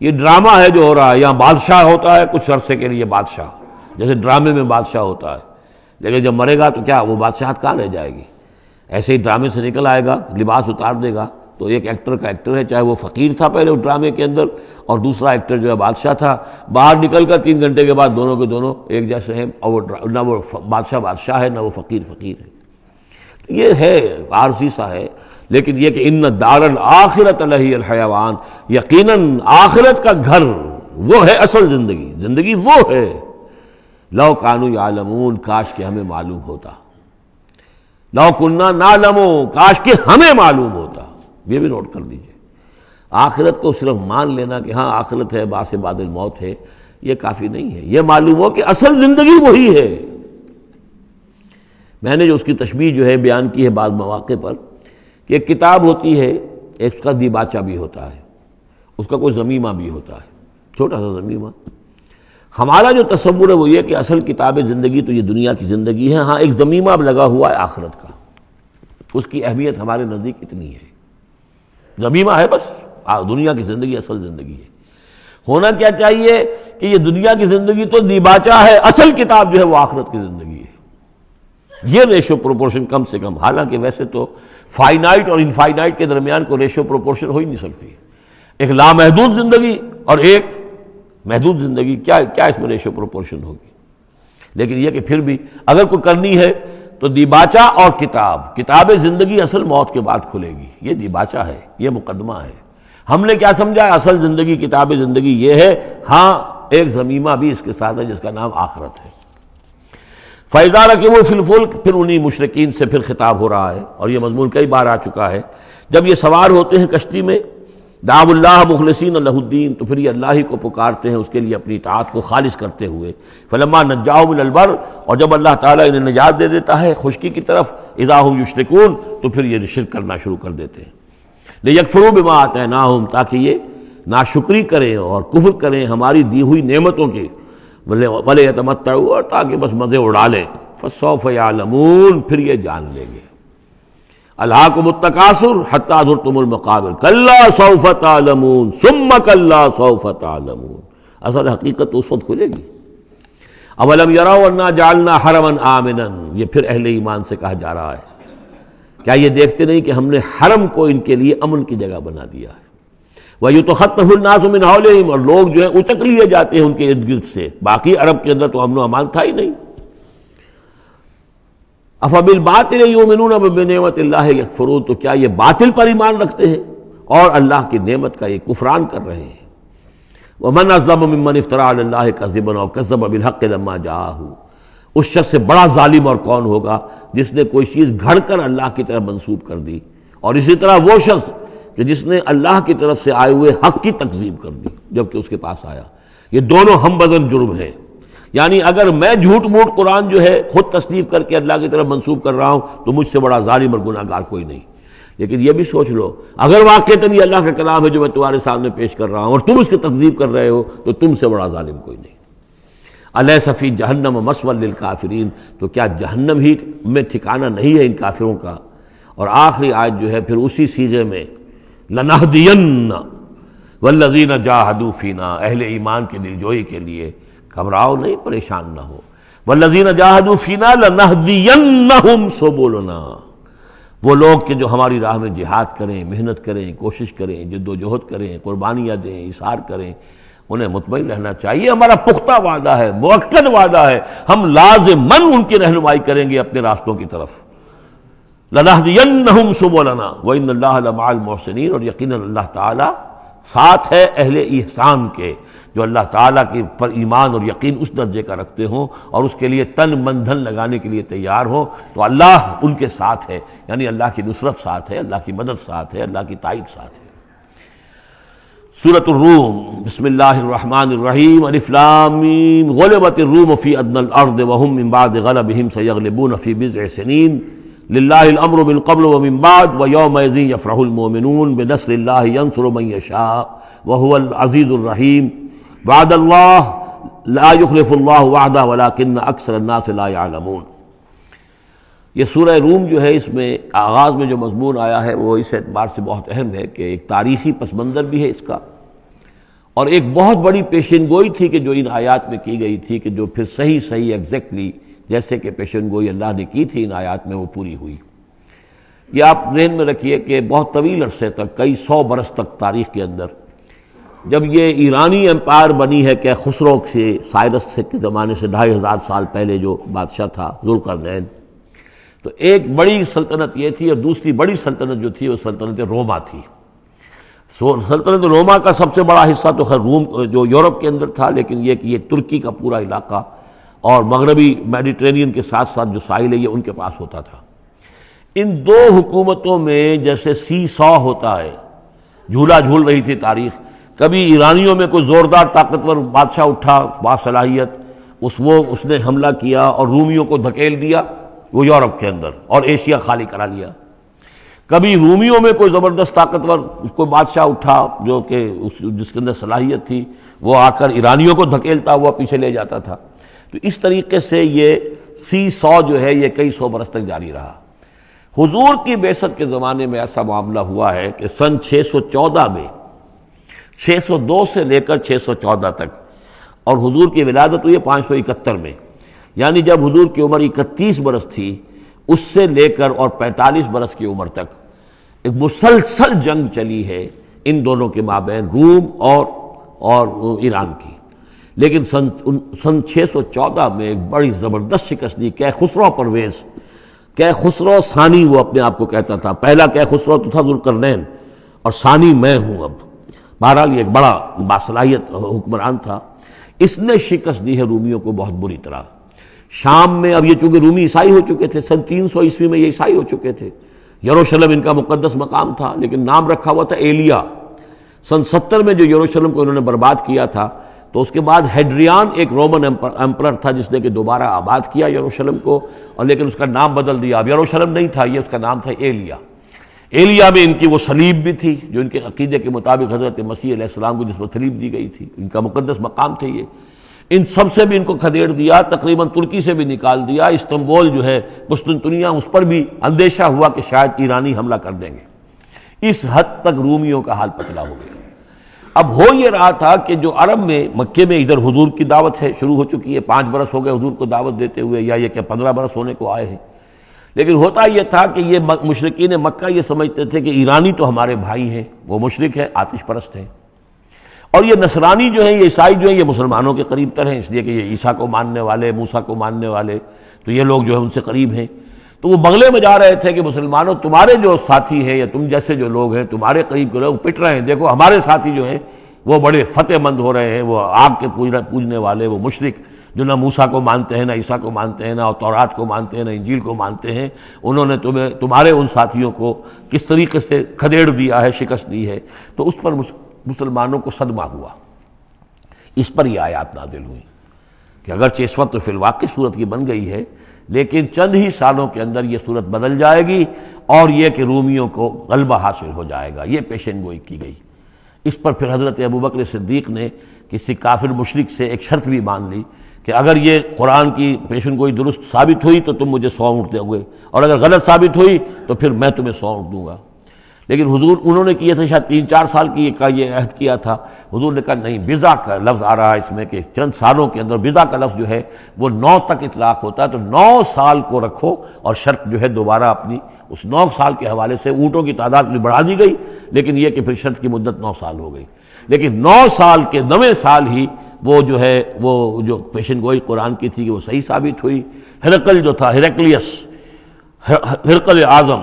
A: یہ ڈرامہ ہے جو ہو رہا ہے یہاں بادشاہ ہوتا ہے، کچھ عرصے کے لیے بادشاہ۔ جیسے ڈرامے میں بادشاہ ہوتا ہے۔ لیکن جب مرے گا تو کیا وہ بادشاہت کہاں رہ جائے گی؟ ایسے ہی ڈرامے سے نکل آئے گا، لباس اتار دے گا۔ تو ایک ایکٹر کا ایکٹر ہے، چاہے وہ فقیر تھا پہلے اس ڈرامے کے اندر، اور دوسرا ایکٹر جو ہے بادشاہ تھا۔ باہر نکل کر تین گھنٹے کے بعد دونوں کے دونوں ایک جیسے ہیں، اور وہ نہ وہ بادشاہ بادشاہ ہے، نہ وہ فقیر فقیر ہے۔ یہ ہے، عارضی سا ہے۔ لیکن یہ کہ ان دارن آخرت الہی الحیوان، یقیناً آخرت کا گھر وہ ہے اصل زندگی۔ زندگی وہ ہے۔ لو کانو یعلمون، کاش کے ہمیں معلوم ہوتا۔ لو کنہ نالمو کاش کے ہمیں معلوم ہوتا۔ یہ بھی نوٹ کر لیجیے۔ آخرت کو صرف مان لینا کہ ہاں آخرت ہے باس بادل موت ہے، یہ کافی نہیں ہے۔ یہ معلوم ہو کہ اصل زندگی وہی ہے۔ میں نے جو اس کی تشبیح جو ہے بیان کی ہے بعض مواقع پر، کہ ایک کتاب ہوتی ہے، ایک اس کا دیباچہ بھی ہوتا ہے، اس کا کوئی زمیمہ بھی ہوتا ہے۔ چھوٹا سا زمیمہ۔ ہمارا جو تصور ہے وہ یہ کہ اصل کتاب زندگی تو یہ دنیا کی زندگی ہے۔ ہاں ایک زمیمہ لگا ہوا ہے آخرت کا۔ اس کی اہمیت ہمارے نزدیک اتنی ہے۔ زمیمہ ہے بس دنیا کی زندگی اصل زندگی ہے۔ ہونا کیا چاہیے کہ یہ دنیا کی زندگی تو دیباچہ ہے، اصل کتاب جو ہے وہ آخرت کی زندگی ہے۔ یہ ریشو پروپورشن کم سے کم، حالانکہ ویسے تو فائنائٹ اور انفائنائٹ کے درمیان کو ریشو پروپورشن ہو ہی نہیں سکتی۔ ایک لامحدود زندگی اور ایک محدود زندگی کیا کیا اس میں ریشو پروپورشن ہوگی؟ لیکن یہ کہ پھر بھی اگر کوئی کرنی ہے تو دیباچہ اور کتاب کتاب زندگی اصل موت کے بعد کھلے گی۔ یہ دیباچہ ہے، یہ مقدمہ ہے۔ ہم نے کیا سمجھا؟ اصل زندگی، کتاب زندگی یہ ہے ہاں ایک زمیمہ بھی اس کے ساتھ ہے جس کا نام آخرت ہے۔ فیضا رکھے وہ فلفل پھر انہی مشرقین سے پھر خطاب ہو رہا ہے اور یہ مضمون کئی بار آ چکا ہے۔ جب یہ سوار ہوتے ہیں کشتی میں دام اللہ مخلصین اللہ الدین، تو پھر یہ اللہ ہی کو پکارتے ہیں، اس کے لیے اپنی اطاعت کو خالص کرتے ہوئے۔ فلما نجاؤ البر، اور جب اللہ تعالیٰ انہیں نجات دے دیتا ہے خشکی کی طرف اضاح یشرکون، تو پھر یہ شرک کرنا شروع کر دیتے ہیں۔ لے یکفرو بما آتے ہیں نہ تاکہ یہ ناشکری کریں اور کفر کریں ہماری دی ہوئی نعمتوں کی بلے اعتماد اور تاکہ بس مزے اڑا لیں۔ فصوف یعلمون، پھر یہ جان لیں گے۔ اللہ کو متقاصر حتیٰ تم المقابل کلّا صوفت عالمون سم کلّا صوفت عالمون اصل حقیقت اس وقت کھلے گی. اولم یرا ورنہ جالنا حرمن آمنن یہ پھر اہل ایمان سے کہا جا رہا ہے. کیا یہ دیکھتے نہیں کہ ہم نے حرم کو ان کے لیے امن کی جگہ بنا دیا ہے؟ وہ یوں تو ختم الناس من حولہم اور لوگ جو ہیں اچک لیے جاتے ہیں ان کے ارد گرد سے. باقی عرب کے اندر تو امن و امان تھا ہی نہیں. افبل باطل یومنون بنعمت اللہ یکفرون، تو کیا یہ باطل پر ایمان رکھتے ہیں؟ اور اللہ کی نعمت کا یہ کفران کر رہے ہیں۔ ومن ازلم ممن افترا علی اللہ کذبا او کذب بالحق لما جاءه۔ اس شخص سے بڑا ظالم اور کون ہوگا جس نے کوئی چیز گھڑ کر اللہ کی طرف منسوب کر دی؟ اور اسی طرح وہ شخص کہ جس نے اللہ کی طرف سے آئے ہوئے حق کی تکذیب کر دی جبکہ اس کے پاس آیا۔ یہ دونوں ہم بدن جرم ہیں۔ یعنی اگر میں جھوٹ موٹ قرآن جو ہے خود تصنیف کر کے اللہ کی طرف منسوب کر رہا ہوں، تو مجھ سے بڑا ظالم اور گناہ گار کوئی نہیں۔ لیکن یہ بھی سوچ لو، اگر واقع یہ اللہ کا کلام ہے جو میں تمہارے سامنے پیش کر رہا ہوں اور تم اس کی تقزیب کر رہے ہو، تو تم سے بڑا ظالم کوئی نہیں۔ علیہ صفی جہنم مسول للکافرین۔ تو کیا جہنم ہی میں ٹھکانہ نہیں ہے ان کافروں کا؟ اور آخری آج جو ہے پھر اسی سیزے میں، لنہدین والذین جاہدو فینا، اہل ایمان کی دلجوئی کے لیے۔ گھبراؤ نہیں، پریشان نہ ہو۔ والذین جاہدو فینا لنہدینہم سبولنا وہ لوگ کہ جو ہماری راہ میں جہاد کریں، محنت کریں، کوشش کریں، جد و جہد کریں، قربانیاں دیں اثار کریں، انہیں مطمئن رہنا چاہیے۔ ہمارا پختہ وعدہ ہے موقع وعدہ ہے۔ ہم لازمن ان کی رہنمائی کریں گے اپنے راستوں کی طرف۔ لنہدینہم سبولنا وَإِنَّ اللَّهَ لَمَعَ الْمُحْسِنِينَ۔ اور یقینا اللہ تعالی ساتھ ہے اہل احسان کے۔ جو اللہ تعالیٰ کے پر ایمان اور یقین اس درجے کا رکھتے ہوں اور اس کے لیے تن من دھن لگانے کے لیے تیار ہوں، تو اللہ ان کے ساتھ ہے۔ یعنی اللہ کی نصرت ساتھ ہے، اللہ کی مدد ساتھ ہے، اللہ کی تائید ساتھ ہے۔ سورة الروم، بسم اللہ الرحمن الرحیم الفلام غلبت الروم فی ادن الارض وهم من بعد غلبهم سیغلبون فی بضع سنین۔ للہ الامر من قبل ومن بعد ویوم یفرح المؤمنون، بنصر اللہ ینصر من یشاء، وهو العزیز الرحیم۔ وعد اللہ لا يخلف اللہ وعدہ ولیکن اکثر الناس لا يعلمون یہ سورہ روم جو ہے، اس میں آغاز میں جو مضمون آیا ہے، وہ اس اعتبار سے بہت اہم ہے کہ ایک تاریخی پس منظر بھی ہے اس کا۔ اور ایک بہت بڑی پیشن گوئی تھی کہ جو ان آیات میں کی گئی تھی کہ جو پھر صحیح صحیح ایگزیکٹلی جیسے کہ پیشن گوئی اللہ نے کی تھی ان آیات میں وہ پوری ہوئی۔ یہ آپ ذہن میں رکھیے کہ بہت طویل عرصے تک، کئی سو برس تک تاریخ کے اندر جب یہ ایرانی امپائر بنی ہے کہ خسرو سے، سائرس سے، کے زمانے سے ڈھائی ہزار سال پہلے جو بادشاہ تھا ذوالقرنین، تو ایک بڑی سلطنت یہ تھی اور دوسری بڑی سلطنت جو تھی وہ سلطنت روما تھی۔ سلطنت روما کا سب سے بڑا حصہ تو خیر روم، جو یورپ کے اندر تھا، لیکن یہ کہ یہ ترکی کا پورا علاقہ اور مغربی میڈیٹرینین کے ساتھ ساتھ جو ساحل ہے، یہ ان کے پاس ہوتا تھا۔ ان دو حکومتوں میں جیسے سی سو ہوتا ہے، جھولا جھول رہی تھی تاریخ کبھی ایرانیوں میں کوئی زوردار طاقتور بادشاہ اٹھا باصلاحیت اس وہ، اس نے حملہ کیا اور رومیوں کو دھکیل دیا، وہ یورپ کے اندر اور ایشیا خالی کرا لیا۔ کبھی رومیوں میں کوئی زبردست طاقتور، کوئی بادشاہ اٹھا جو کہ جس کے اندر صلاحیت تھی، وہ آ کر ایرانیوں کو دھکیلتا ہوا پیچھے لے جاتا تھا۔ تو اس طریقے سے یہ سی سو جو ہے، یہ کئی سو برس تک جاری رہا۔ حضور کی بیست کے زمانے میں ایسا معاملہ ہوا ہے کہ سن چھ سو چودہ میں چھ سو دو سے لے کر چھ سو چودہ تک۔ اور حضور کی ولادت ہوئی ہے پانچ سو اکہتر میں۔ یعنی جب حضور کی عمر اکتیس برس تھی، اس سے لے کر اور پینتالیس برس کی عمر تک۔ ایک مسلسل جنگ چلی ہے ان دونوں کے مابین، روم اور اور ایران کی۔ لیکن سن سن چھ سو چودہ میں ایک بڑی زبردست شکست دی۔ کہ خسرو پرویز۔ کہ خسرو ثانی وہ اپنے آپ کو کہتا تھا۔ پہلا کہ خسرو تو تھا ذوالقرنین۔ اور ثانی میں ہوں اب۔ بہرحال یہ ایک بڑا باصلاحیت حکمران تھا۔ اس نے شکست دی ہے رومیوں کو بہت بری طرح۔ شام میں اب یہ چونکہ رومی عیسائی ہو چکے تھے، سن تین سو عیسوی میں یہ عیسائی ہو چکے تھے۔ یروشلم ان کا مقدس مقام تھا، لیکن نام رکھا ہوا تھا ایلیا۔ سن ستر میں جو یروشلم کو انہوں نے برباد کیا تھا، تو اس کے بعد ہیڈریان ایک رومن امپرر تھا، جس نے کہ دوبارہ آباد کیا یروشلم کو، اور لیکن اس کا نام بدل دیا۔ اب یروشلم نہیں تھا، یہ اس کا نام تھا ایلیا۔ ایلیا میں ان کی وہ سلیب بھی تھی، جو ان کے عقیدے کے مطابق حضرت مسیح علیہ السلام کو جس میں سلیب دی گئی تھی، ان کا مقدس مقام تھے یہ۔ ان سب سے بھی ان کو کھدیڑ دیا، تقریباً ترکی سے بھی نکال دیا، استنبول جو ہے، قسطنطنیہ، اس پر بھی اندیشہ ہوا کہ شاید ایرانی حملہ کر دیں گے۔ اس حد تک رومیوں کا حال پتلا ہو گیا۔ اب ہو یہ رہا تھا کہ جو عرب میں، مکے میں ادھر حضور کی دعوت ہے، شروع ہو چکی ہے، پانچ برس ہو گئے حضور کو دعوت دیتے ہوئے، یا یہ کہ پندرہ برس ہونے کو آئے ہیں۔ لیکن ہوتا یہ تھا کہ یہ مشرقین مکہ یہ سمجھتے تھے کہ ایرانی تو ہمارے بھائی ہیں، وہ مشرق ہے آتش پرست ہیں۔ اور یہ نصرانی جو ہیں، یہ عیسائی جو ہیں، یہ مسلمانوں کے قریب تر ہیں، اس لیے کہ یہ عیسیٰ کو ماننے والے موسا کو ماننے والے، تو یہ لوگ جو ہیں ان سے قریب ہیں۔ تو وہ بغلے میں جا رہے تھے کہ مسلمانوں، تمہارے جو ساتھی ہیں یا تم جیسے جو لوگ ہیں، تمہارے قریب کے لوگ پٹ رہے ہیں۔ دیکھو، ہمارے ساتھی جو ہیں، وہ بڑے فتح مند ہو رہے ہیں، وہ آگ کے پوجنے والے، وہ مشرق جو نہ موسا کو مانتے ہیں، نہ عیسیٰ کو مانتے ہیں، نہ تورات کو مانتے ہیں، نہ انجیل کو مانتے ہیں، انہوں نے تمہیں، تمہارے ان ساتھیوں کو کس طریقے سے کھدیڑ دیا ہے، شکست دی ہے، تو اس پر مسلمانوں کو صدمہ ہوا۔ اس پر یہ آیات نازل ہوئی کہ اگرچہ اس وقت تو فی الواقع صورت کی بن گئی ہے، لیکن چند ہی سالوں کے اندر یہ صورت بدل جائے گی اور یہ کہ رومیوں کو غلبہ حاصل ہو جائے گا۔ یہ پیشن گوئی کی گئی۔ اس پر پھر حضرت ابو بکر صدیق نے کسی کافر مشرق سے ایک شرط بھی مان لی کہ اگر یہ قرآن کی پیشن گوئی درست ثابت ہوئی تو تم مجھے سو اونٹ دو گے اور اگر غلط ثابت ہوئی تو پھر میں تمہیں سو اونٹ دوں گا۔ لیکن حضور، انہوں نے کیا تھا، شاید تین چار سال کی کا یہ عہد کیا تھا، حضور نے کہا نہیں بزا کا لفظ آ رہا ہے اس میں کہ چند سالوں کے اندر بزا کا لفظ جو ہے وہ نو تک اطلاق ہوتا ہے، تو نو سال کو رکھو اور شرط جو ہے دوبارہ اپنی اس نو سال کے حوالے سے اونٹوں کی تعداد بھی بڑھا دی گئی، لیکن یہ کہ پھر شرط کی مدت نو سال ہو گئی۔ لیکن نو سال کے نویں سال ہی وہ جو ہے، وہ جو پیشن گوئی قرآن کی تھی کہ وہ صحیح ثابت ہوئی۔ ہرکل جو تھا ہرکلیس ہرکل اعظم،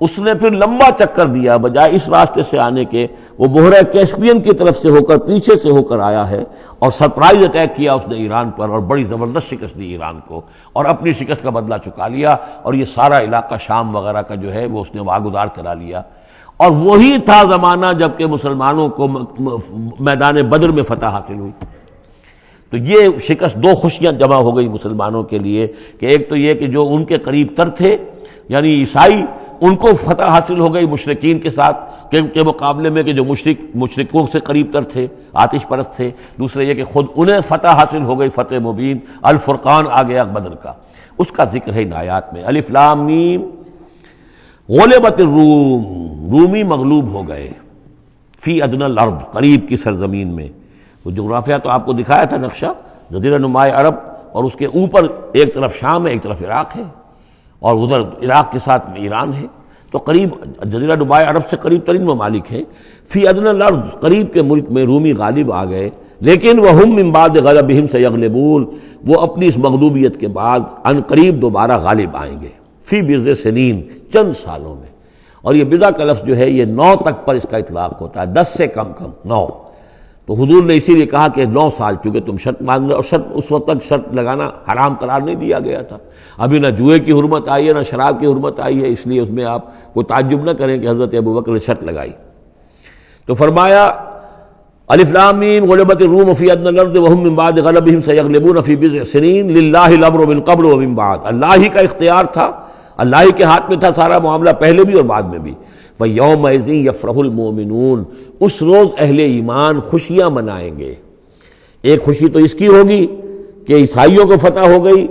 A: اس نے پھر لمبا چکر دیا بجائے اس راستے سے آنے کے۔ وہ بحرہ کیسپین کی طرف سے ہو کر، پیچھے سے ہو کر آیا ہے اور سرپرائز اٹیک کیا اس نے ایران پر اور بڑی زبردست شکست دی ایران کو اور اپنی شکست کا بدلہ چکا لیا اور یہ سارا علاقہ شام وغیرہ کا جو ہے، وہ اس نے واگدار کرا لیا۔ اور وہی تھا زمانہ جبکہ مسلمانوں کو میدان بدر میں فتح حاصل ہوئی۔ تو یہ شکست دو خوشیاں جمع ہو گئی مسلمانوں کے لیے کہ ایک تو یہ کہ جو ان کے قریب تر تھے یعنی عیسائی، ان کو فتح حاصل ہو گئی مشرقین کے ساتھ کے مقابلے میں کہ جو مشرق مشرقوں سے قریب تر تھے، آتش پرست تھے۔ دوسرے یہ کہ خود انہیں فتح حاصل ہو گئی فتح مبین، الفرقان آ گیا بدر کا۔ اس کا ذکر ہے نایات میں۔ میم۔ غلبت الروم۔ رومی مغلوب ہو گئے۔ فی ادن الارض، قریب کی سرزمین میں۔ وہ جغرافیہ تو آپ کو دکھایا تھا نقشہ، جزیرہ نمائے عرب اور اس کے اوپر ایک طرف شام ہے، ایک طرف عراق ہے، اور ادھر عراق کے ساتھ ایران ہے۔ تو قریب، جزیرہ ڈبائے عرب سے قریب ترین ممالک ہیں۔ فی ادن الارض، قریب کے ملک میں رومی غالب آ گئے۔ لیکن وہ ہم امباد غلبہم سے یغلبون وہ اپنی اس مغلوبیت کے بعد ان قریب دوبارہ غالب آئیں گے۔ فی بز سنین، چند سالوں میں۔ اور یہ بزا کا لفظ جو ہے، یہ نو تک پر اس کا اطلاق ہوتا ہے، دس سے کم کم، نو۔ تو حضور نے اسی لیے کہا کہ نو سال چونکہ تم شرط مان رہے اور شرط اس وقت تک شرط لگانا حرام قرار نہیں دیا گیا تھا۔ ابھی نہ جوئے کی حرمت آئی ہے، نہ شراب کی حرمت آئی ہے، اس لیے اس میں آپ کو تعجب نہ کریں کہ حضرت ابو بکر نے شرط لگائی۔ تو فرمایا غلبت الروم فی ادن الارض وهم من بعد غلبهم سيغلبون في بضع سنين لله الامر من قبل ومن بعد۔ اللہ ہی کا اختیار تھا، اللہ ہی کے ہاتھ میں تھا سارا معاملہ، پہلے بھی اور بعد میں بھی۔ یوم یفرح المومنون اس روز اہل ایمان خوشیاں منائیں گے۔ ایک خوشی تو اس کی ہوگی کہ عیسائیوں کو فتح ہو گئی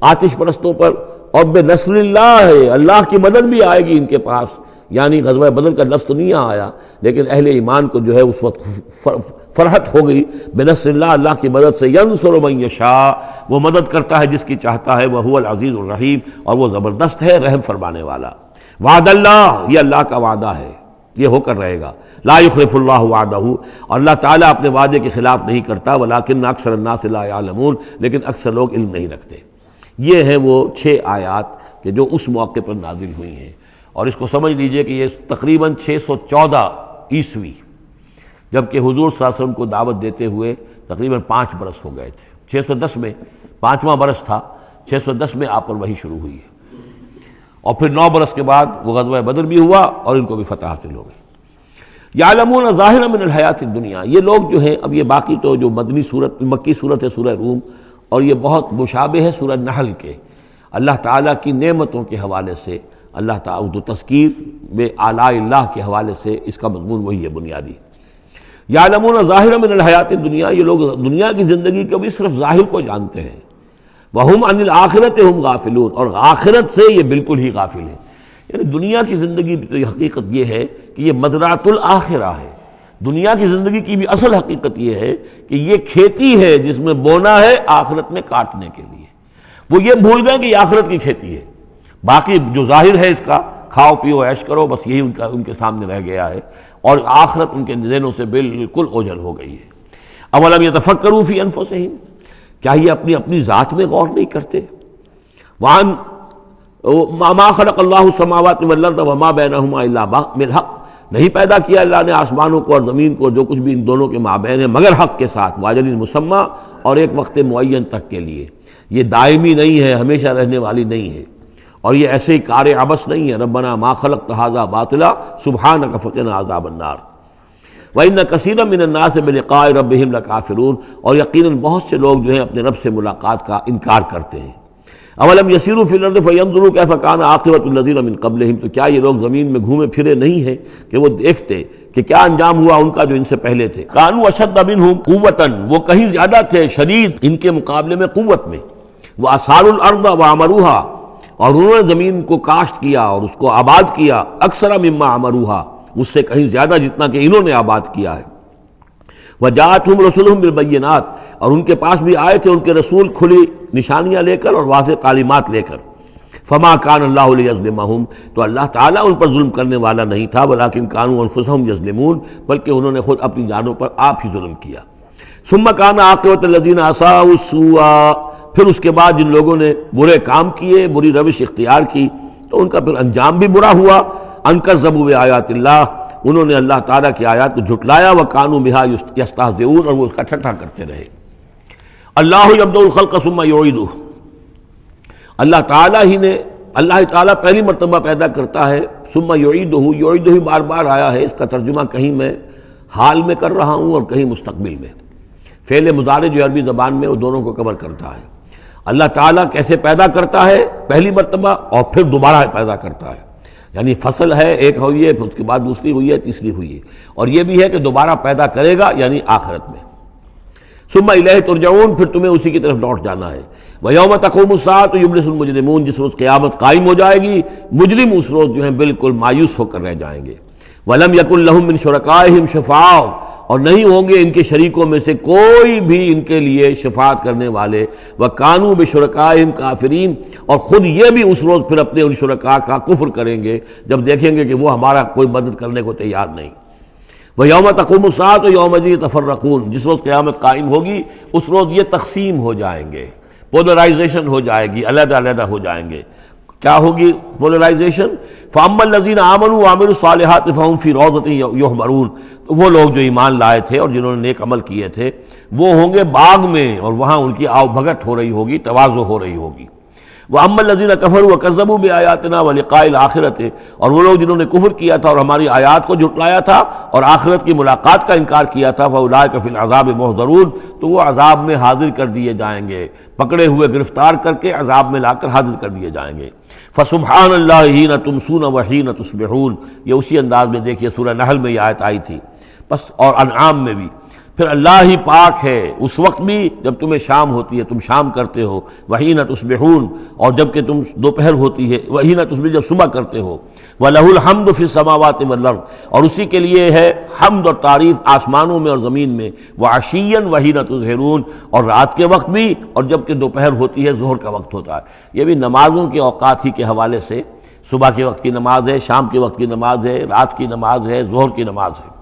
A: آتش پرستوں پر، اور بے نصر اللہ ہے، اللہ کی مدد بھی آئے گی ان کے پاس۔ یعنی غزوہ بدل کا لفظ نہیں آیا، لیکن اہل ایمان کو جو ہے اس وقت فرحت ہو گئی۔ بے نصر اللہ اللہ کی مدد سے ینصر من یشاء۔ وہ مدد کرتا ہے جس کی چاہتا ہے، وہ العزیز الرحیم، اور وہ زبردست ہے رحم فرمانے والا۔ وعد اللہ، یہ اللہ کا وعدہ ہے، یہ ہو کر رہے گا۔ لا يخلف اللہ وعدہ، اور اللہ تعالیٰ اپنے وعدے کے خلاف نہیں کرتا، ولیکن اکثر الناس لا يعلمون لیکن اکثر لوگ علم نہیں رکھتے۔ یہ ہیں وہ چھ آیات کہ جو اس موقع پر نازل ہوئی ہیں۔ اور اس کو سمجھ لیجیے کہ یہ تقریباً چھ سو چودہ عیسوی، جبکہ حضور صلی اللہ علیہ وسلم کو دعوت دیتے ہوئے تقریباً پانچ برس ہو گئے تھے۔ چھ سو دس میں، پانچواں برس تھا، چھ سو دس میں آپ پر وہی شروع ہوئی ہے۔ اور پھر نو برس کے بعد وہ غزوہ بدر بھی ہوا اور ان کو بھی فتح حاصل ہو گئی۔ یا لمون ظاہر من الحیات دنیا یہ لوگ جو ہیں، اب یہ باقی تو جو مدنی صورت، مکی صورت ہے سورہ روم، اور یہ بہت مشابہ ہے سورہ نحل کے۔ اللہ تعالیٰ کی نعمتوں کے حوالے سے، اللہ تعالیٰ تو تذکیر میں اعلیٰ اللہ کے حوالے سے اس کا مضمون وہی ہے، بنیادی۔ یا لمون ظاہر من الحیات دنیا یہ لوگ دنیا کی زندگی کو بھی صرف ظاہر کو جانتے ہیں۔ وہ ہم ان آخرت ہم غافلون اور آخرت سے یہ بالکل ہی غافل ہیں۔ یعنی دنیا کی زندگی کی حقیقت یہ ہے کہ یہ مدرات الآخرہ ہے۔ دنیا کی زندگی کی بھی اصل حقیقت یہ ہے کہ یہ کھیتی ہے جس میں بونا ہے آخرت میں کاٹنے کے لیے۔ وہ یہ بھول گئے کہ یہ آخرت کی کھیتی ہے۔ باقی جو ظاہر ہے اس کا، کھاؤ پیو، عیش کرو، بس یہی ان کا، ان کے سامنے رہ گیا ہے۔ اور آخرت ان کے ذہنوں سے بالکل اوجل ہو گئی ہے۔ اولم یہ تفکرو فی انفسہم؟ کیا یہ اپنی اپنی ذات میں غور نہیں کرتے؟ وان ما خلق اللہ السماوات والارض وما بینہما الا بالحق نہیں پیدا کیا اللہ نے آسمانوں کو اور زمین کو، جو کچھ بھی ان دونوں کے مابین ہے مگر حق کے ساتھ، واجل مسمہ اور ایک وقت معین تک کے لیے۔ یہ دائمی نہیں ہے، ہمیشہ رہنے والی نہیں ہے۔ اور یہ ایسے ہی کار عبس نہیں ہے۔ ربنا ما خلق تحاظہ باطلا سبحان کا فقن عذاب النار۔ وَإِنَّ كَثِيرًا مِّنَ النَّاسِ بِلِقَاءِ رَبِّهِمْ لَكَافِرُونَ اور یقیناً بہت سے لوگ جو ہیں اپنے رب سے ملاقات کا انکار کرتے ہیں۔ اولم یسیروا فی الارض فینظروا کیف کان عاقبۃ الذین من قبلہم تو کیا یہ لوگ زمین میں گھومے پھرے نہیں ہیں کہ وہ دیکھتے کہ کیا انجام ہوا ان کا جو ان سے پہلے تھے۔ کانوا اشد منہم قوتا وہ کہیں زیادہ تھے شدید ان کے مقابلے میں قوت میں۔ وہ اثار الارض وعمروها اور انہوں نے زمین کو کاشت کیا اور اس کو آباد کیا اکثر مما عمروها۔ اس سے کہیں زیادہ جتنا کہ انہوں نے آباد کیا ہے۔ وہ جات ہوں رسول بالبینات، اور ان کے پاس بھی آئے تھے، ان کے رسول کھلی نشانیاں لے کر اور واضح تعلیمات لے کر۔ فما کان اللہ علیہ تو اللہ تعالیٰ ان پر ظلم کرنے والا نہیں تھا بلاکن کانو انفسہم یظلمون، بلکہ انہوں نے خود اپنی جانوں پر آپ ہی ظلم کیا۔ ثم کان عاقبت الذین اساءوا السوء، پھر اس کے بعد جن لوگوں نے برے کام کیے، بری روش اختیار کی، تو ان کا پھر انجام بھی برا ہوا۔ انکر زبو آیات اللہ۔ انہوں نے اللہ تعالیٰ کی آیات کو جھٹلایا وہ کانو بہا یستحزئون اور وہ اس کا ٹھٹھا کرتے رہے۔ اللہ عبد الخلق ثم یعیدہ اللہ تعالیٰ ہی نے اللہ تعالیٰ پہلی مرتبہ پیدا کرتا ہے، ثم یعیدہ یعیدہ ہی بار بار آیا ہے، اس کا ترجمہ کہیں میں حال میں کر رہا ہوں اور کہیں مستقبل میں۔ فعل مضارع جو عربی زبان میں، وہ دونوں کو کور کرتا ہے۔ اللہ تعالیٰ کیسے پیدا کرتا ہے؟ پہلی مرتبہ اور پھر دوبارہ پیدا کرتا ہے۔ یعنی فصل ہے، ایک ہوئی ہے، پھر اس کے بعد دوسری ہوئی ہے، تیسری ہوئی ہے۔ اور یہ بھی ہے کہ دوبارہ پیدا کرے گا یعنی آخرت میں۔ سما الہ ترجعون، پھر تمہیں اسی کی طرف لوٹ جانا ہے۔ وہ یوم تقوم الساعت یبلس المجرمون، جس روز قیامت قائم ہو جائے گی، مجرم اس روز جو ہیں بالکل مایوس ہو کر رہ جائیں گے۔ ولم یق الحم من شرکائہم شفاء اور نہیں ہوں گے ان کے شریکوں میں سے کوئی بھی ان کے لیے شفاعت کرنے والے۔ وہ قانو بے شرکائم کافرین۔ اور خود یہ بھی اس روز پھر اپنے ان شرکا کا کفر کریں گے جب دیکھیں گے کہ وہ ہمارا کوئی مدد کرنے کو تیار نہیں۔ وہ یوم تقوم سات و یوم جی تفرقون جس روز قیامت قائم ہوگی، اس روز یہ تقسیم ہو جائیں گے پولرائزیشن ہو جائے گی، علیحدہ علیحدہ ہو جائیں گے۔ کیا ہوگی پولرائزیشن فام الزین عامن عامر الصالحات فہم فی روزت یحمرون تو وہ لوگ جو ایمان لائے تھے اور جنہوں نے نیک عمل کیے تھے، وہ ہوں گے باغ میں اور وہاں ان کی آؤ بھگت ہو رہی ہوگی توازو ہو رہی ہوگی۔ وہ ام الزین کفر و قزب و آیاتنا و لقائل آخرت اور وہ لوگ جنہوں نے کفر کیا تھا اور ہماری آیات کو جھٹلایا تھا اور آخرت کی ملاقات کا انکار کیا تھا وہ الائے کفل عذاب محضرون تو وہ عذاب میں حاضر کر دیے جائیں گے، پکڑے ہوئے گرفتار کر کے عذاب میں لا کر حاضر کر دیے جائیں گے۔ فسبحان اللہ ہی نہ تم سون وحی نہ تسبحون یہ اسی انداز میں دیکھیے، سورہ نحل میں یہ آیت آئی تھی۔ بس اور انعام میں بھی۔ پھر اللہ ہی پاک ہے۔ اس وقت بھی جب تمہیں شام ہوتی ہے، تم شام کرتے ہو۔ وہی نہ تسبحون اور جبکہ تم دوپہر ہوتی ہے وہی نہ تسبح جب صبح کرتے ہو۔ وہ لہ الحمد فی سماوات والارض اور اسی کے لیے ہے حمد اور تعریف آسمانوں میں اور زمین میں۔ وہ عشین وہی نہ تظہرون اور رات کے وقت بھی اور جبکہ دوپہر ہوتی ہے، ظہر کا وقت ہوتا ہے۔ یہ بھی نمازوں کے اوقات ہی کے حوالے سے۔ صبح کے وقت کی نماز ہے، شام کے وقت کی نماز ہے، رات کی نماز ہے، ظہر کی نماز ہے۔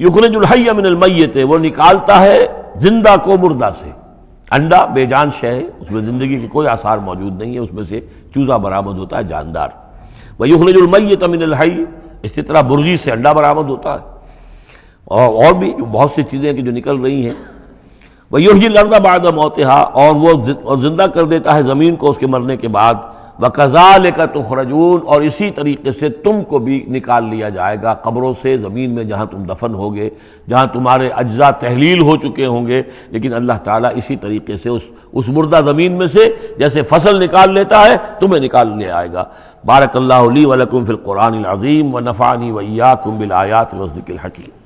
A: یخرج الحی من المیت، وہ نکالتا ہے زندہ کو مردہ سے۔ انڈا بے جان شے ہے، اس میں زندگی کے کوئی آثار موجود نہیں ہے، اس میں سے چوزا برآمد ہوتا ہے، جاندار۔ وہ یخرج المیت من الحی، اسی طرح برغی سے انڈا برآمد ہوتا ہے۔ اور اور بھی بہت سی چیزیں کہ جو نکل رہی ہیں۔ وہ یوہی لردہ بعد موتحا اور وہ زندہ کر دیتا ہے زمین کو، اس کے مرنے کے بعد۔ و کا تخرجون اور اسی طریقے سے تم کو بھی نکال لیا جائے گا قبروں سے، زمین میں جہاں تم دفن ہوگے، جہاں تمہارے اجزاء تحلیل ہو چکے ہوں گے، لیکن اللہ تعالیٰ اسی طریقے سے اس اس مردہ زمین میں سے جیسے فصل نکال لیتا ہے، تمہیں نکال لے آئے گا۔ بارک اللہ علی ولکم فی القرآن العظیم و نفانی ویاکم بالآیات و ذکر الحکیم۔